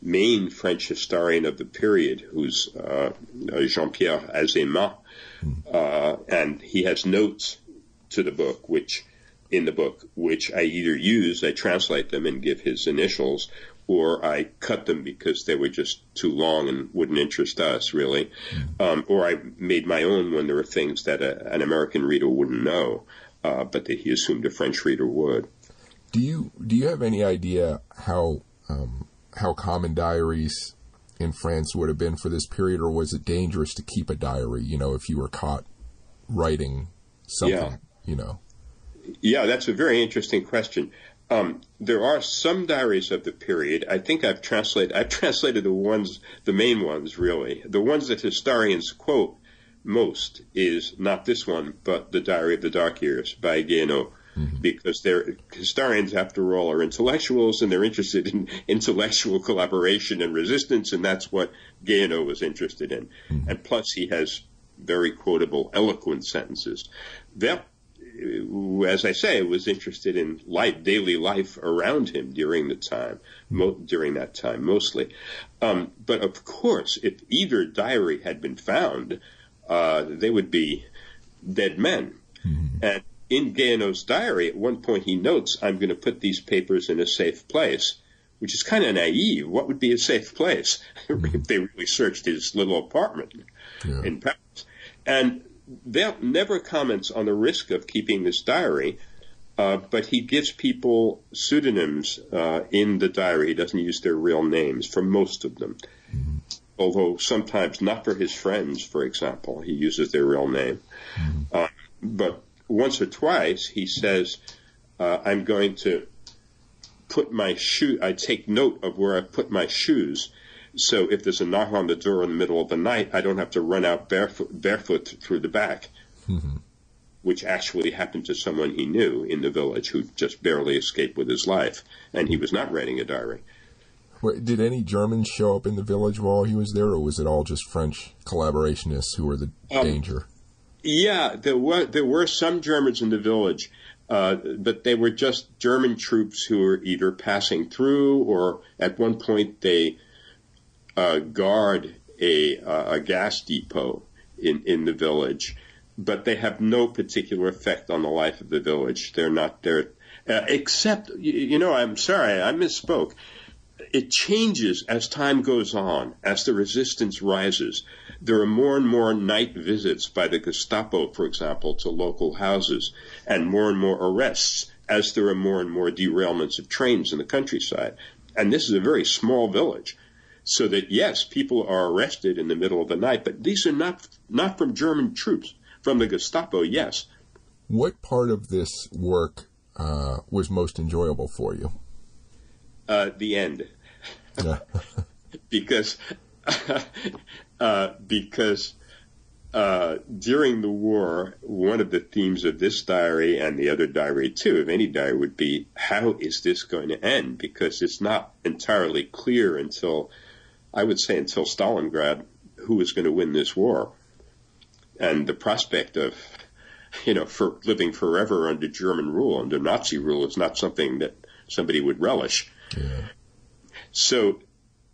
main French historian of the period, who's uh, Jean-Pierre Azéma, uh, and he has notes to the book, which in the book, which I either use, I translate them and give his initials, or I cut them because they were just too long and wouldn't interest us really, um, or I made my own when there were things that a, an American reader wouldn't know uh, but that he assumed a French reader would. Do you do you have any idea how um, how common diaries in France would have been for this period, or was it dangerous to keep a diary? You know, if you were caught writing something, yeah. you know. Yeah, that's a very interesting question. Um, there are some diaries of the period. I think I've translated. I've translated the ones, the main ones, really, the ones that historians quote most is not this one, but The Diary of the Dark Years by Guéhenno. Mm-hmm. Because they're historians, after all, are intellectuals and they're interested in intellectual collaboration and resistance, and that's what Guéhenno was interested in. Mm-hmm. And plus, he has very quotable, eloquent sentences. That, as I say, was interested in life, daily life around him during the time, mo- during that time mostly. Um, but of course, if either diary had been found, uh, they would be dead men. Mm-hmm. And in Guéhenno's diary, at one point he notes, I'm going to put these papers in a safe place, which is kind of naive. What would be a safe place mm-hmm. if they really searched his little apartment yeah. in Paris? And Werth never comments on the risk of keeping this diary, uh, but he gives people pseudonyms uh, in the diary. He doesn't use their real names for most of them. Mm-hmm although sometimes not for his friends, for example. He uses their real name. Mm-hmm. Uh, but once or twice he says, uh, I'm going to put my shoe, I take note of where I put my shoes. So if there's a knock on the door in the middle of the night, I don't have to run out barefoot, barefoot through the back. Mm-hmm. which actually happened to someone he knew in the village who just barely escaped with his life, and he was not writing a diary. Did any Germans show up in the village while he was there, or was it all just French collaborationists who were the um, danger? Yeah, there were there were some Germans in the village, uh, but they were just German troops who were either passing through, or at one point they uh, guard a, uh, a gas depot in in the village, but they have no particular effect on the life of the village. They're not there, uh, except you know. I'm sorry, I misspoke it changes as time goes on, as the resistance rises. There are more and more night visits by the Gestapo, for example, to local houses, and more and more arrests as there are more and more derailments of trains in the countryside. And this is a very small village. So that yes, people are arrested in the middle of the night, but these are not not from German troops. From the Gestapo, yes. What part of this work uh, was most enjoyable for you? Uh, the end. because uh, because uh, during the war, one of the themes of this diary and the other diary too, of any diary, would be how is this going to end? Because it's not entirely clear until I would say until Stalingrad who is going to win this war, and the prospect of you know for living forever under German rule, under Nazi rule, is not something that somebody would relish. Yeah. So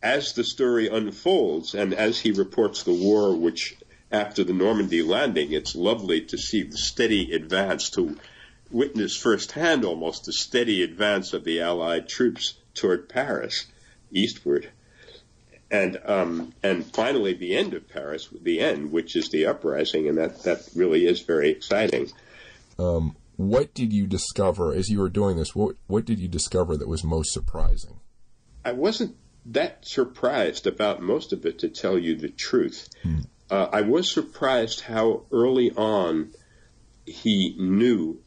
as the story unfolds and as he reports the war, which after the Normandy landing, it's lovely to see the steady advance to witness firsthand almost the steady advance of the Allied troops toward Paris, eastward. And um, and finally the end of Paris, the end, which is the uprising, and that, that really is very exciting. Um, what did you discover as you were doing this? What what did you discover that was most surprising? I wasn't that surprised about most of it, to tell you the truth. Hmm. Uh, I was surprised how early on he knew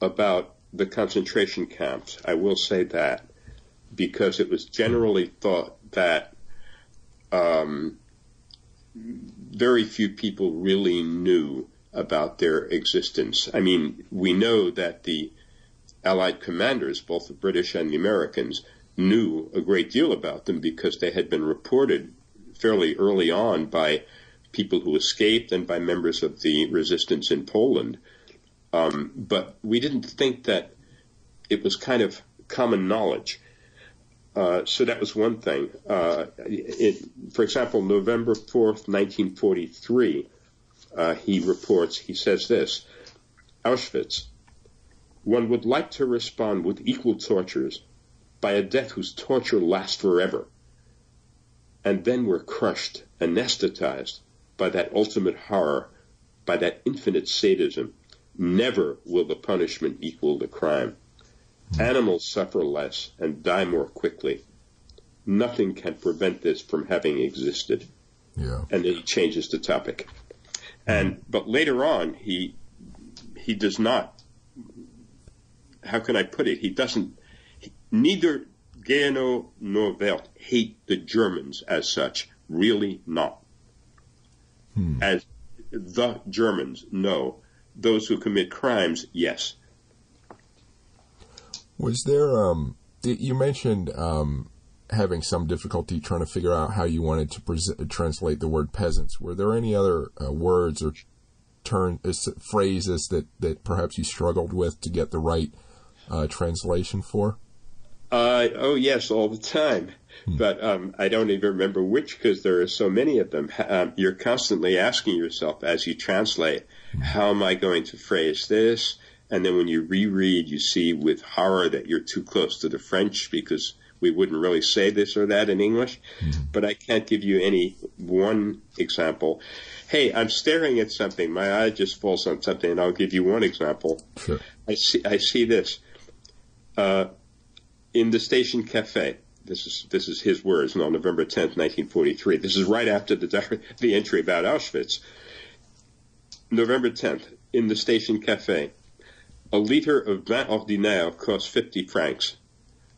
about the concentration camps. I will say that because it was generally thought that um, very few people really knew about their existence. I mean, we know that the Allied commanders, both the British and the Americans, knew a great deal about them because they had been reported fairly early on by people who escaped and by members of the resistance in Poland. Um, but we didn't think that it was kind of common knowledge. Uh, so that was one thing. Uh, it, for example, November 4th, 1943, uh, he reports, he says this Auschwitz. One would like to respond with equal tortures by a death whose torture lasts forever. And then we're crushed, anesthetized by that ultimate horror, by that infinite sadism. Never will the punishment equal the crime. Animals suffer less and die more quickly. Nothing can prevent this from having existed. Yeah. And then he changes the topic. And but later on he he does not how can I put it? He doesn't Neither Guéhenno nor Werth hate the Germans as such. Really not. Hmm. As the Germans, no. Those who commit crimes, yes. Was there, um, you mentioned um, having some difficulty trying to figure out how you wanted to pre- translate the word peasants. Were there any other uh, words or turn uh, phrases that, that perhaps you struggled with to get the right uh, translation for? Uh, oh yes, all the time. Hmm. But um, I don't even remember which because there are so many of them. Um, you're constantly asking yourself as you translate, hmm. how am I going to phrase this? And then when you reread, you see with horror that you're too close to the French because we wouldn't really say this or that in English. Hmm. But I can't give you any one example. Hey, I'm staring at something. My eye just falls on something, and I'll give you one example. Sure. I see. I see this. Uh, in the station cafe. This is this is his words And on November 10th, 1943. This is right after the the entry about Auschwitz. November 10th, in the station cafe, a liter of vin ordinaire costs 50 francs.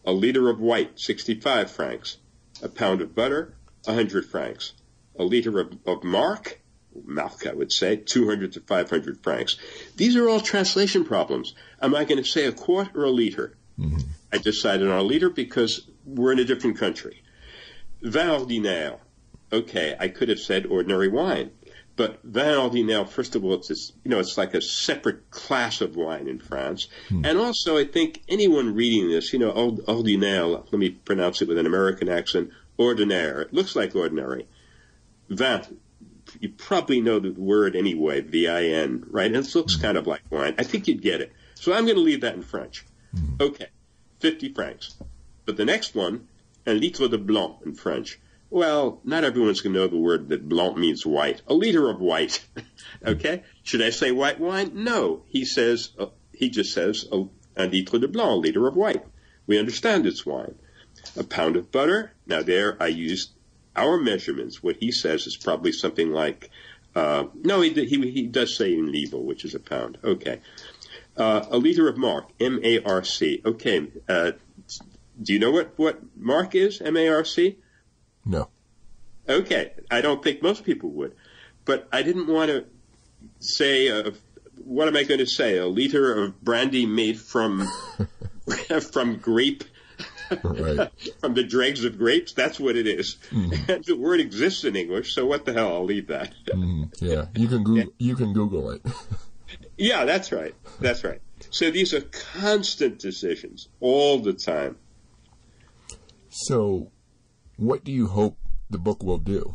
A liter of white, 65 francs. A pound of butter, 100 francs. A liter of, of marc, marc, I would say, 200 to 500 francs. These are all translation problems. Am I going to say a quart or a liter? Mm-hmm. I decided on a leader because we're in a different country. Vin ordinaire. Okay, I could have said ordinary wine. But vin ordinaire, first of all, it's this, you know, it's like a separate class of wine in France. Hmm. And also, I think anyone reading this, you know, ordinaire, let me pronounce it with an American accent, ordinaire. It looks like ordinary. Vin, you probably know the word anyway, V-I-N, right? And it looks mm-hmm. kind of like wine. I think you'd get it. So I'm going to leave that in French. Mm-hmm. Okay, 50 francs. But the next one, un litre de blanc in French. Well, not everyone's going to know the word that blanc means white. A liter of white. okay? Should I say white wine? No. He says, uh, he just says a, un litre de blanc, a liter of white. We understand it's wine. A pound of butter. Now there I used our measurements, what he says is probably something like, uh, no, he, he, he does say in livre, which is a pound. Okay. Uh, a liter of marc, M-A-R-C. Okay. Uh, do you know what, what marc is, M-A-R-C? No. Okay. I don't think most people would. But I didn't want to say, uh, what am I going to say? A liter of brandy made from, from grape right. from the dregs of grapes. That's what it is. Mm. And the word exists in English, so what the hell? I'll leave that. Mm. Yeah, you can Google, you can Google it. Yeah, that's right. That's right. So these are constant decisions all the time. So, what do you hope the book will do?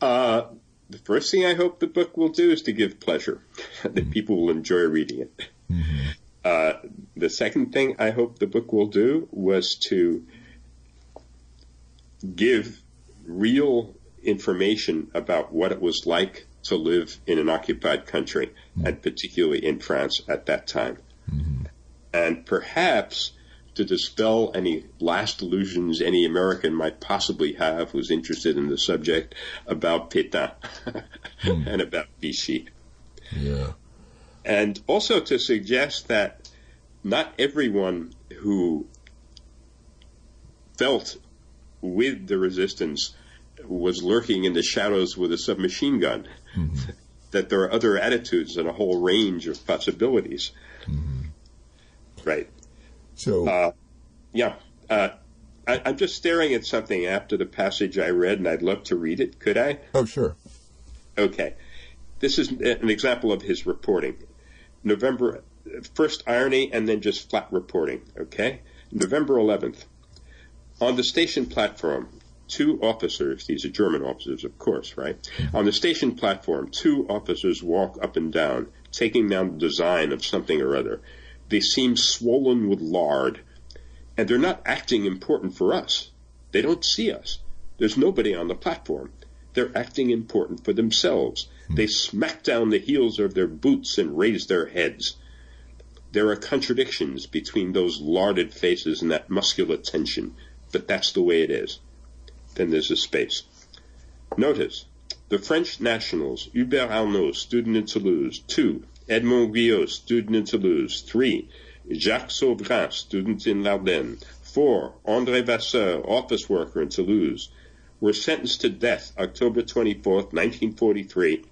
Uh, the first thing I hope the book will do is to give pleasure, that mm people will enjoy reading it. Mm-hmm. Uh, the second thing I hope the book will do was to give real information about what it was like to live in an occupied country, mm-hmm. and particularly in France at that time. Mm-hmm. And perhaps to dispel any last illusions any American might possibly have who's interested in the subject about Pétain mm. and about Vichy. Yeah and also to suggest that not everyone who felt with the resistance was lurking in the shadows with a submachine gun. Mm-hmm. that there are other attitudes and a whole range of possibilities. Mm-hmm. Right. So, uh, yeah. Uh, I, I'm just staring at something after the passage I read, and I'd love to read it. Could I? Oh, sure. Okay. This is an example of his reporting. November, first irony and then just flat reporting, okay? November 11th. On the station platform, two officers, these are German officers, of course, right? On the station platform, two officers walk up and down, taking down the design of something or other. They seem swollen with lard, and they're not acting important for us. They don't see us. There's nobody on the platform. They're acting important for themselves. Hmm. They smack down the heels of their boots and raise their heads. There are contradictions between those larded faces and that muscular tension, but that's the way it is. Then there's a space. Notice, the French nationals, Hubert Arnault, student in Toulouse. Two, Edmond Guyot, student in Toulouse. Three, Jacques Sauvrin, student in Lardenne. Four, André Vasseur, office worker in Toulouse were sentenced to death October 24, 1943,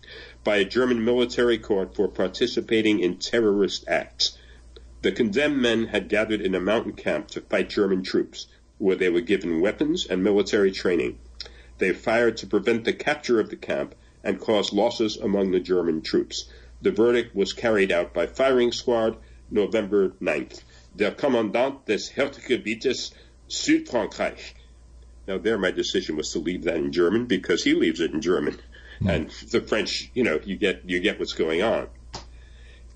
by a German military court for participating in terrorist acts. The condemned men had gathered in a mountain camp to fight German troops, where they were given weapons and military training. They fired to prevent the capture of the camp and caused losses among the German troops. The verdict was carried out by firing squad November 9th. Der Kommandant des Heeresgebietes Südfrankreich now there, my decision was to leave that in German because he leaves it in German, mm. and the French, you know, you get you get what's going on.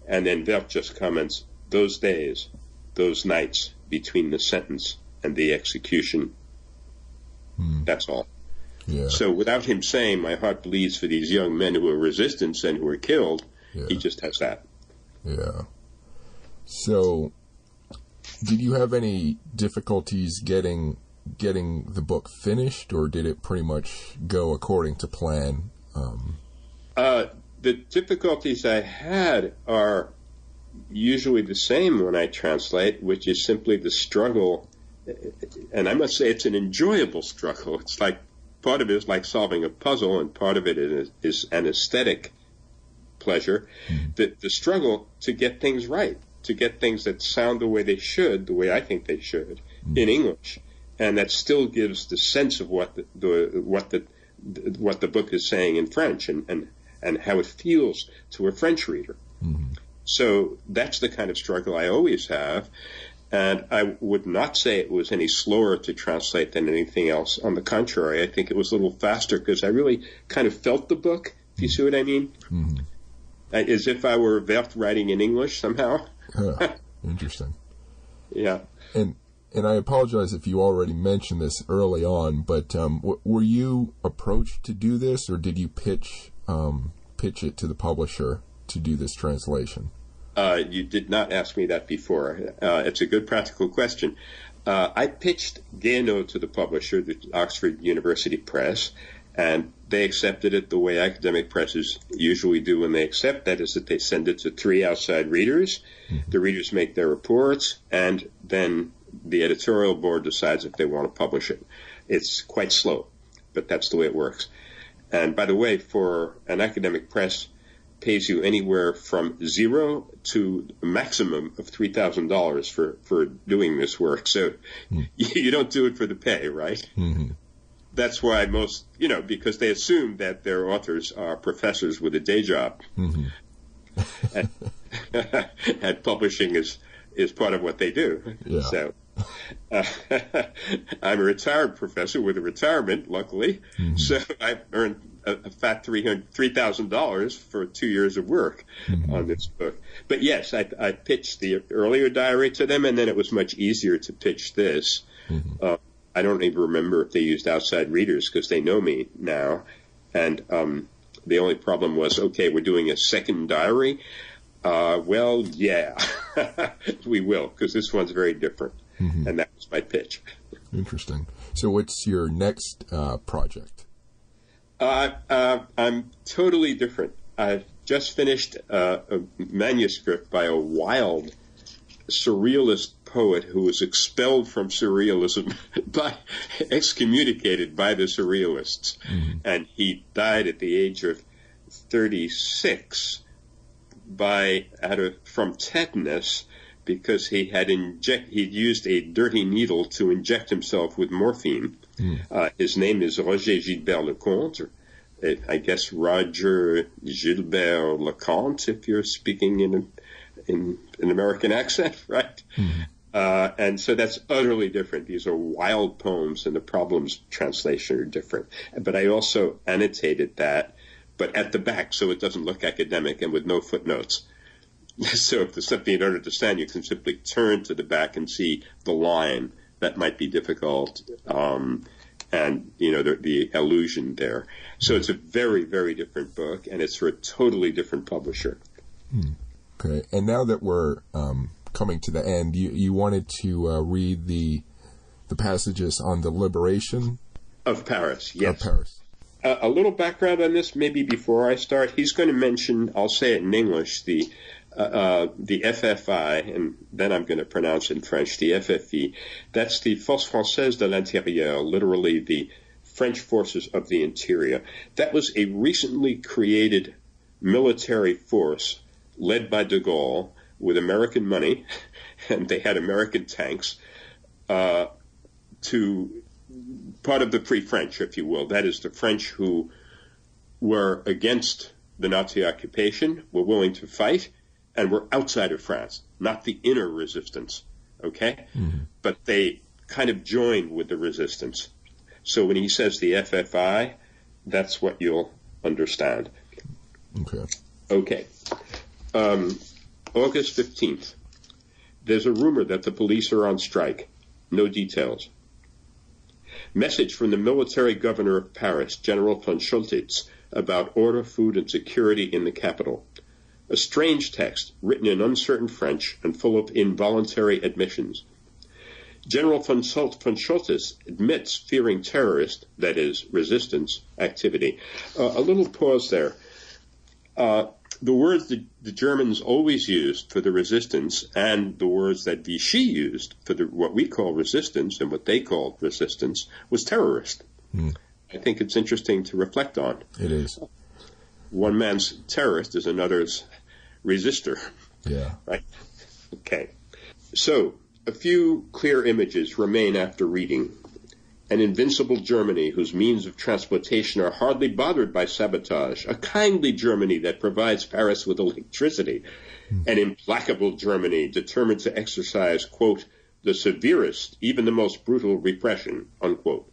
And then Werth just comments, those days, those nights between the sentence and the execution. Mm. That's all. Yeah. So without him saying, my heart bleeds for these young men who are resistance and who are killed, yeah. he just has that. Yeah. So, did you have any difficulties getting getting the book finished, or did it pretty much go according to plan? Um, uh, the difficulties I had are usually the same when I translate, which is simply the struggle. And I must say, it's an enjoyable struggle. It's like part of it is like solving a puzzle, and part of it is, is an aesthetic pleasure. Mm-hmm. The, the struggle to get things right, to get things that sound the way they should, the way I think they should, mm-hmm. in English, and that still gives the sense of what the, the what the what the book is saying in French and, and, and how it feels to a French reader. Mm-hmm. So that's the kind of struggle I always have. And I would not say it was any slower to translate than anything else. On the contrary, I think it was a little faster because I really kind of felt the book, if you see what I mean. Mm-hmm. As if I were writing in English somehow. interesting. Yeah. And and I apologize if you already mentioned this early on, but um, w- were you approached to do this, or did you pitch um, pitch it to the publisher to do this translation? Uh, you did not ask me that before. Uh, it's a good practical question. Uh, I pitched Guéhenno to the publisher, the Oxford University Press, and they accepted it the way academic presses usually do when they accept that is that they send it to three outside readers. Mm-hmm. The readers make their reports, and then the editorial board decides if they want to publish it. It's quite slow, but that's the way it works. And by the way, for an academic press, pays you anywhere from zero to a maximum of three thousand dollars for for doing this work. So mm. you don't do it for the pay, right? Mm-hmm. That's why most, you know, because they assume that their authors are professors with a day job, mm-hmm. publishing is is part of what they do. Yeah. So. Uh, I'm a retired professor with a retirement, luckily, mm-hmm. so I've earned a, a fat three thousand dollars for two years of work mm-hmm. on this book. But yes, I, I, pitched the earlier diary to them, and then it was much easier to pitch this. Mm-hmm. Uh, I don't even remember if they used outside readers because they know me now, and um, the only problem was okay, we're doing a second diary. Uh, well, yeah, we will because this one's very different, mm-hmm. and that was my pitch. Interesting. So, what's your next uh, project? Uh, uh, I'm totally different. I've just finished uh, a manuscript by a wild surrealist poet who was expelled from surrealism by excommunicated by the surrealists, mm-hmm. and he died at the age of 36 by out of from tetanus because he had inject he'd used a dirty needle to inject himself with morphine. Mm. Uh, his name is Roger Gilbert Lecomte. I guess Roger Gilbert Lecomte, if you're speaking in a, in an American accent, right? Mm. Uh, and so that's utterly different. These are wild poems, and the problems translation are different. But I also annotated that, but at the back, so it doesn't look academic and with no footnotes. so if there's something you don't understand, you can simply turn to the back and see the line. That might be difficult, um, and you know the, the illusion there. So it's a very, very different book, and it's for a totally different publisher. Hmm. Okay, and now that we're um, coming to the end, you you wanted to uh, read the the passages on the liberation of Paris. Yes, of Paris. Uh, a little background on this, maybe before I start. He's going to mention. I'll say it in English. The uh, the FFI, and then I'm going to pronounce in French, the FFI. That's the Force Française de l'Intérieur, literally the French forces of the interior. That was a recently created military force led by de Gaulle with American money, and they had American tanks, uh, to part of the Free French, if you will. That is the French who were against the Nazi occupation, were willing to fight, and were outside of France, not the inner resistance, okay? Mm-hmm. But they kind of joined with the resistance. So when he says the FFI, that's what you'll understand. Okay. Okay. Um, August 15th. There's a rumor that the police are on strike. No details. Message from the military governor of Paris, General von Choltitz, about order, food, and security in the capital. A strange text, written in uncertain French and full of involuntary admissions. General von, von Choltitz admits fearing terrorist, that is, resistance, activity. Uh, a little pause there. Uh, the words that the Germans always used for the resistance and the words that Vichy used for the, what we call resistance and what they called resistance was terrorist. Mm. I think it's interesting to reflect on. It is. One man's terrorist is another's resistor. Yeah. Right? Okay. So, a few clear images remain after reading. An invincible Germany whose means of transportation are hardly bothered by sabotage. A kindly Germany that provides Paris with electricity. Hmm. An implacable Germany determined to exercise, quote, the severest, even the most brutal repression, unquote.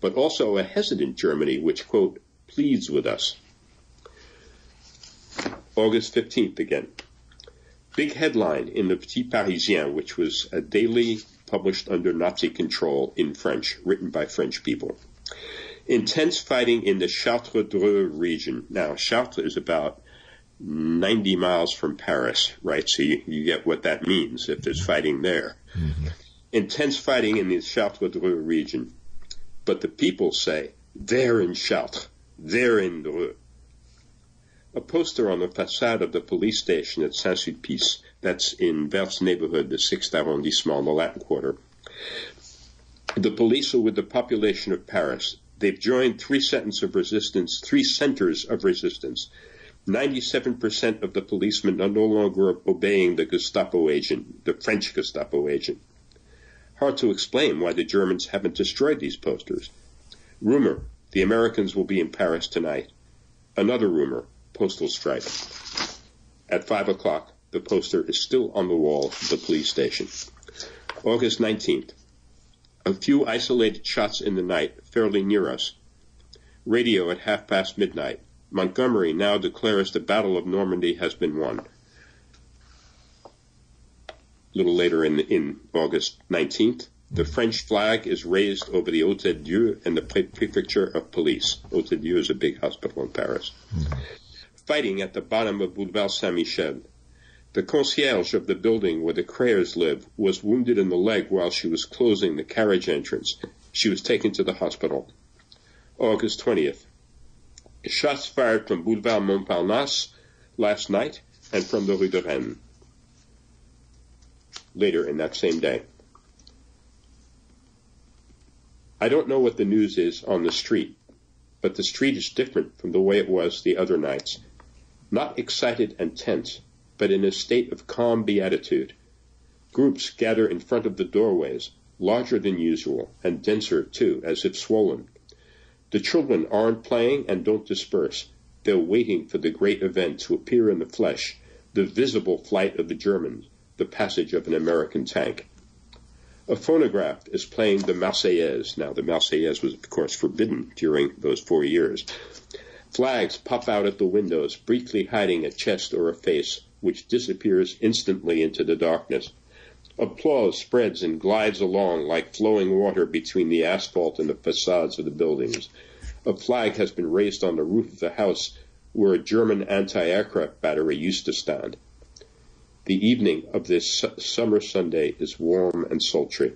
But also a hesitant Germany which, quote, pleads with us. August 15th again. Big headline in the Petit Parisien, which was a daily published under Nazi control in French, written by French people. Intense fighting in the Chartres-Dreux region. Now, Chartres is about 90 miles from Paris, right? So you, you get what that means if there's fighting there. Mm-hmm. Intense fighting in the Chartres-Dreux region. But the people say, they're in Chartres, they're in Dreux. A poster on the facade of the police station at Saint-Sulpice, that's in Werth's neighborhood, the 6th arrondissement, the Latin Quarter. The police are with the population of Paris. They've joined three centers of resistance, three centers of resistance. 97% of the policemen are no longer obeying the Gestapo agent, the French Gestapo agent. Hard to explain why the Germans haven't destroyed these posters. Rumor, the Americans will be in Paris tonight. Another rumor, postal strike. At 5 o'clock, the poster is still on the wall of the police station. August 19th. A few isolated shots in the night fairly near us. Radio at half past midnight. Montgomery now declares the Battle of Normandy has been won. A little later in, in August 19th, the French flag is raised over the Hôtel Dieu and the prefecture of police. Hôtel Dieu is a big hospital in Paris. Mm-hmm. Fighting at the bottom of Boulevard Saint-Michel. The concierge of the building where the Crayers live was wounded in the leg while she was closing the carriage entrance. She was taken to the hospital. August 20th. Shots fired from Boulevard Montparnasse last night and from the Rue de Rennes. Later in that same day. I don't know what the news is on the street, but the street is different from the way it was the other nights. Not excited and tense, but in a state of calm beatitude. Groups gather in front of the doorways, larger than usual, and denser too, as if swollen. The children aren't playing and don't disperse. They're waiting for the great event to appear in the flesh, the visible flight of the Germans, the passage of an American tank. A phonograph is playing the Marseillaise. Now, the Marseillaise was, of course, forbidden during those four years. Flags pop out at the windows, briefly hiding a chest or a face, which disappears instantly into the darkness. Applause spreads and glides along like flowing water between the asphalt and the facades of the buildings. A flag has been raised on the roof of the house where a German anti-aircraft battery used to stand. The evening of this su- summer Sunday is warm and sultry.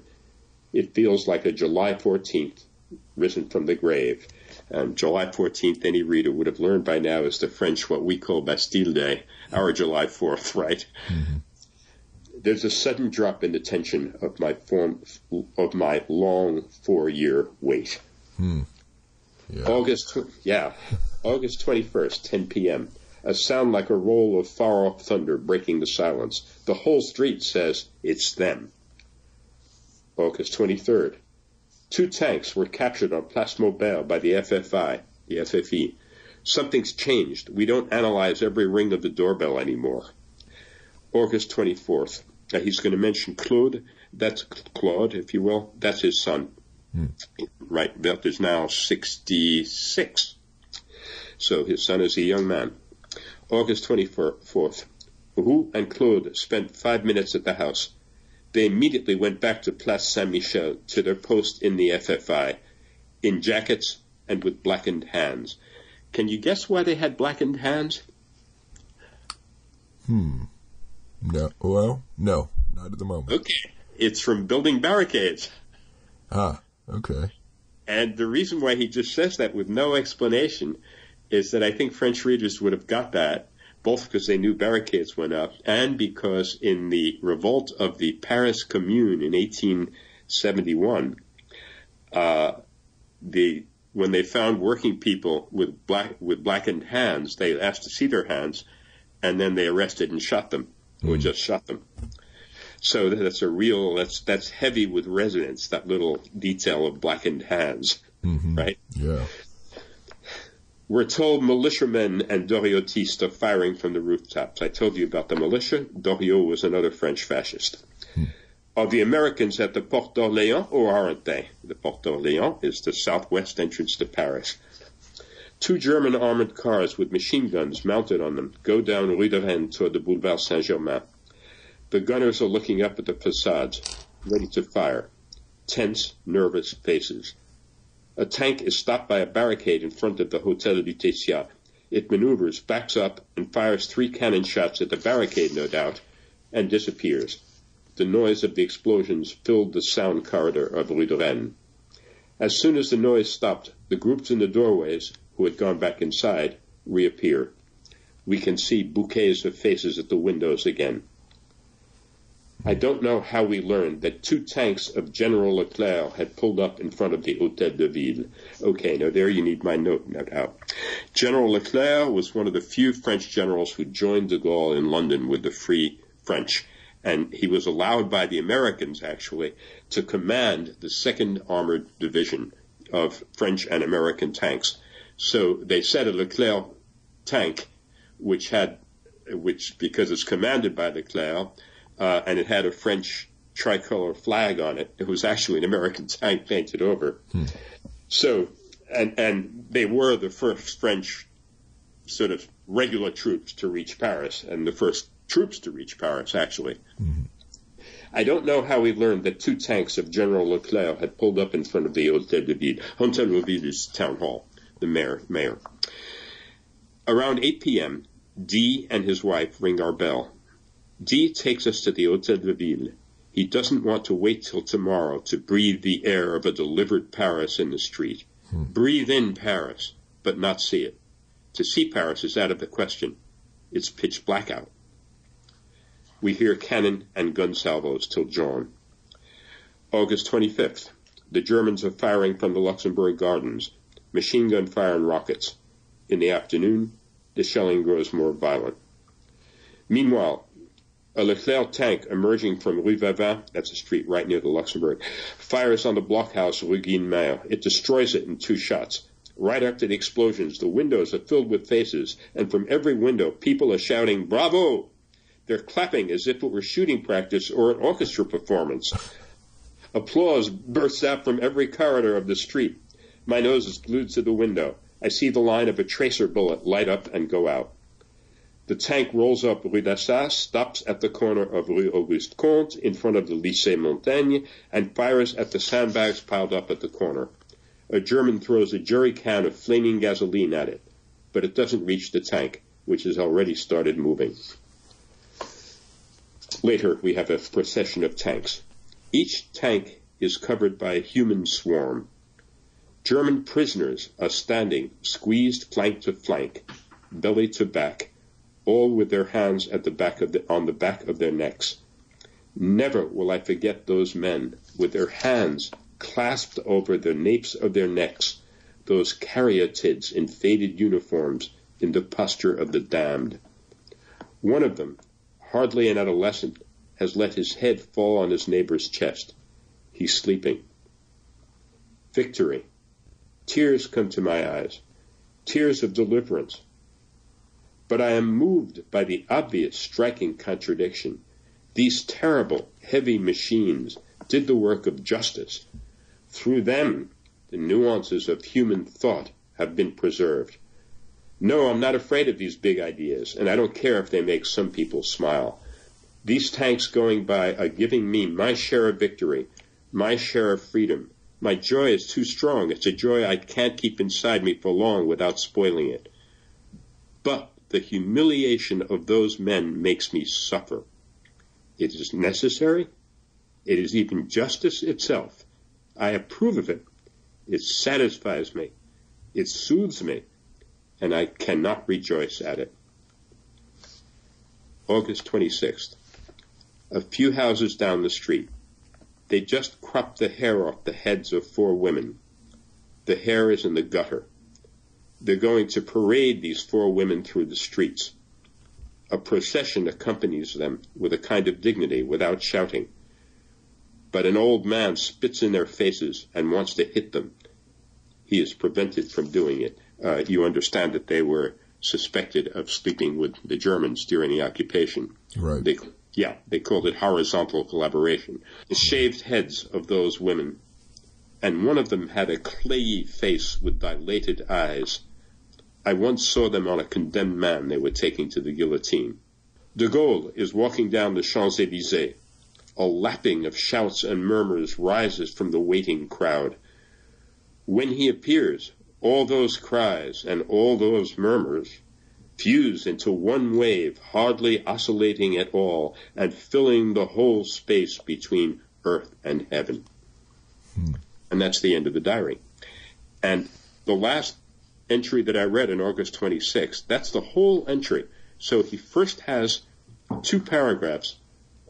It feels like a July 14th risen from the grave. And July 14th, any reader would have learned by now is the French what we call Bastille Day, our July 4th, right? Mm-hmm. There's a sudden drop in the tension of my form of my long four-year wait. Hmm. Yeah. August, yeah, August 21st, 10 p.m. A sound like a roll of far-off thunder breaking the silence. The whole street says it's them. August 23rd, Two tanks were captured on Place Maubert by the FFI, the FFE. Something's changed. We don't analyze every ring of the doorbell anymore. August 24th. Now he's going to mention Claude. That's Claude, if you will. That's his son. Hmm. Right. Werth is now 66. So his son is a young man. August 24th. Roux and Claude spent five minutes at the house. They immediately went back to Place Saint-Michel to their post in the FFI, in jackets and with blackened hands. Can you guess why they had blackened hands? Hmm. No. Well, no, not at the moment. Okay. It's from building barricades. Ah, okay. And the reason why he just says that with no explanation is that I think French readers would have got that both because they knew barricades went up and because in the revolt of the Paris Commune in 1871, uh, the when they found working people with black with blackened hands, they asked to see their hands, and then they arrested and shot them, or just shot them. So that's a real that's that's heavy with resonance. That little detail of blackened hands, right? Yeah. We're told militiamen and Doriotistes are firing from the rooftops. I told you about the militia. Doriot was another French fascist. Hmm. Are the Americans at the Porte d'Orléans or aren't they? The Porte d'Orléans is the southwest entrance to Paris. Two German armored cars with machine guns mounted on them go down Rue de Rennes toward the Boulevard Saint-Germain. The gunners are looking up at the facades, ready to fire. Tense, nervous faces. A tank is stopped by a barricade in front of the Hotel du Lutetia. It maneuvers, backs up, and fires three cannon shots at the barricade, no doubt, and disappears. The noise of the explosions filled the sound corridor of Rue de Rennes. As soon as the noise stopped, the groups in the doorways, who had gone back inside, reappear. We can see bouquets of faces at the windows again. I don't know how we learned that two tanks of General Leclerc had pulled up in front of the Hôtel de Ville. Okay, now there you need my note, no doubt. General Leclerc was one of the few French generals who joined de Gaulle in London with the Free French, and he was allowed by the Americans, actually, to command the Second Armored Division of French and American tanks. So they set a Leclerc tank, which had, which because it's commanded by Leclerc, uh, and it had a French tricolor flag on it. It was actually an American tank painted over. So, and and they were the first French sort of regular troops to reach Paris, and the first troops to reach Paris, actually. I don't know how we learned that two tanks of General Leclerc had pulled up in front of the Hôtel de Ville. Hôtel de Ville is town hall, the mayor. mayor. Around 8 p.m., D and his wife ring our bell. D takes us to the Hôtel de Ville. He doesn't want to wait till tomorrow to breathe the air of a delivered Paris in the street. Hmm. Breathe in Paris, but not see it. To see Paris is out of the question. It's pitch black out. We hear cannon and gun salvos till dawn. August 25th. The Germans are firing from the Luxembourg Gardens. Machine gun fire and rockets. In the afternoon, the shelling grows more violent. Meanwhile, a Leclerc tank emerging from Rue Vavin, that's a street right near the Luxembourg, fires on the blockhouse Rue Guynemer. It destroys it in two shots. Right after the explosions, the windows are filled with faces, and from every window, people are shouting, Bravo! They're clapping as if it were shooting practice or an orchestra performance. Applause bursts out from every corridor of the street. My nose is glued to the window. I see the line of a tracer bullet light up and go out. The tank rolls up Rue d'Assas, stops at the corner of Rue Auguste Comte in front of the Lycée Montaigne, and fires at the sandbags piled up at the corner. A German throws a jerry can of flaming gasoline at it, but it doesn't reach the tank, which has already started moving. Later, we have a procession of tanks. Each tank is covered by a human swarm. German prisoners are standing, squeezed flank to flank, belly to back, all with their hands at the back of the, on the back of their necks. Never will I forget those men with their hands clasped over the napes of their necks, those caryatids in faded uniforms in the posture of the damned. One of them, hardly an adolescent, has let his head fall on his neighbor's chest. He's sleeping. Victory. Tears come to my eyes, tears of deliverance. But I am moved by the obvious, striking contradiction. These terrible, heavy machines did the work of justice. Through them, the nuances of human thought have been preserved. No, I'm not afraid of these big ideas, and I don't care if they make some people smile. These tanks going by are giving me my share of victory, my share of freedom. My joy is too strong. It's a joy I can't keep inside me for long without spoiling it. But the humiliation of those men makes me suffer. It is necessary. It is even justice itself. I approve of it. It satisfies me. It soothes me. And I cannot rejoice at it. August 26th. A few houses down the street. They just cropped the hair off the heads of four women. The hair is in the gutter. They're going to parade these four women through the streets. A procession accompanies them with a kind of dignity without shouting. But an old man spits in their faces and wants to hit them. He is prevented from doing it. Uh, you understand that they were suspected of sleeping with the Germans during the occupation. Right. They, yeah, they called it horizontal collaboration. The shaved heads of those women, and one of them had a clayey face with dilated eyes I once saw them on a condemned man they were taking to the guillotine. De Gaulle is walking down the Champs Elysees. A lapping of shouts and murmurs rises from the waiting crowd. When he appears, all those cries and all those murmurs fuse into one wave, hardly oscillating at all, and filling the whole space between earth and heaven. Hmm. And that's the end of the diary. And the last entry that I read on August 26th. That's the whole entry. So he first has two paragraphs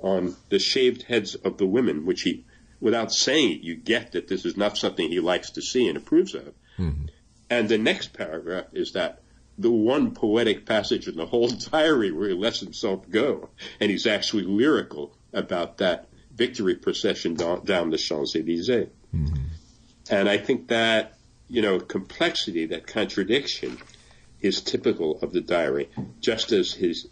on the shaved heads of the women, which he, without saying it, you get that this is not something he likes to see and approves of. Mm-hmm. And the next paragraph is that the one poetic passage in the whole diary where he lets himself go, and he's actually lyrical about that victory procession down, down the Champs Elysees. Mm-hmm. And I think that you know, complexity, that contradiction, is typical of the diary. Just as his,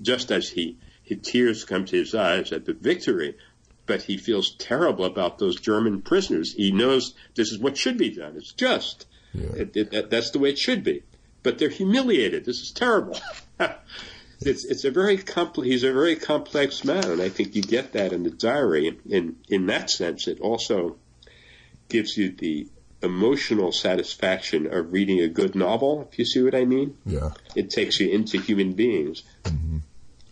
just as he, his tears come to his eyes at the victory, but he feels terrible about those German prisoners. He knows this is what should be done. It's just. Yeah. It, it, that's the way it should be. But they're humiliated. This is terrible. it's it's a very complex. He's a very complex man, and I think you get that in the diary. In in that sense, it also gives you the emotional satisfaction of reading a good novel, if you see what I mean. Yeah. It takes you into human beings. Mm-hmm.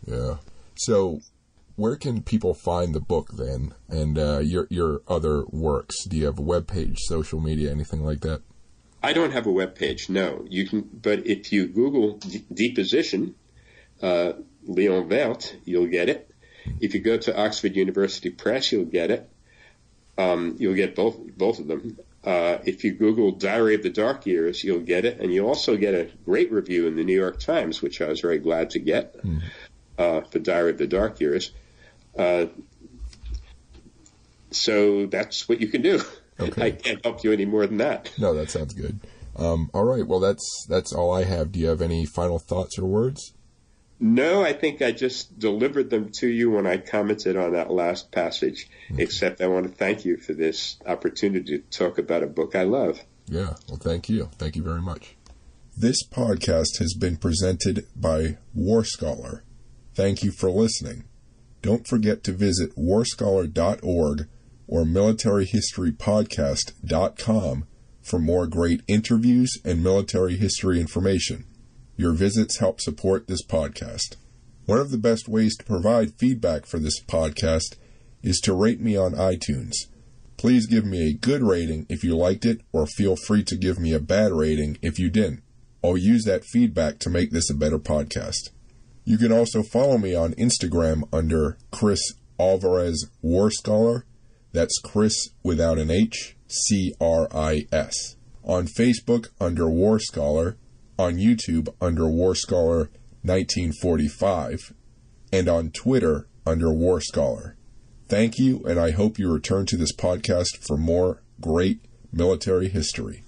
Yeah. So, where can people find the book then, and uh, your your other works? Do you have a web page, social media, anything like that? I don't have a web page. No, you can. But if you Google D- deposition, uh, Leon Werth, you'll get it. If you go to Oxford University Press, you'll get it. Um, you'll get both both of them. Uh, if you Google Diary of the Dark Years, you'll get it. And you also get a great review in the New York Times, which I was very glad to get mm. uh, for Diary of the Dark Years. Uh, so that's what you can do. Okay. I can't help you any more than that. No, that sounds good. Um, all right. Well, that's that's all I have. Do you have any final thoughts or words? No, I think I just delivered them to you when I commented on that last passage, okay. except I want to thank you for this opportunity to talk about a book I love. Yeah, well, thank you. Thank you very much. This podcast has been presented by War Scholar. Thank you for listening. Don't forget to visit warscholar.org or militaryhistorypodcast.com for more great interviews and military history information. Your visits help support this podcast. One of the best ways to provide feedback for this podcast is to rate me on iTunes. Please give me a good rating if you liked it, or feel free to give me a bad rating if you didn't. I'll use that feedback to make this a better podcast. You can also follow me on Instagram under Cris Alvarez War Scholar. That's Cris without an H, C R I S. On Facebook under War Scholar on YouTube under War Scholar 1945, and on Twitter under War Scholar. Thank you, and I hope you return to this podcast for more great military history.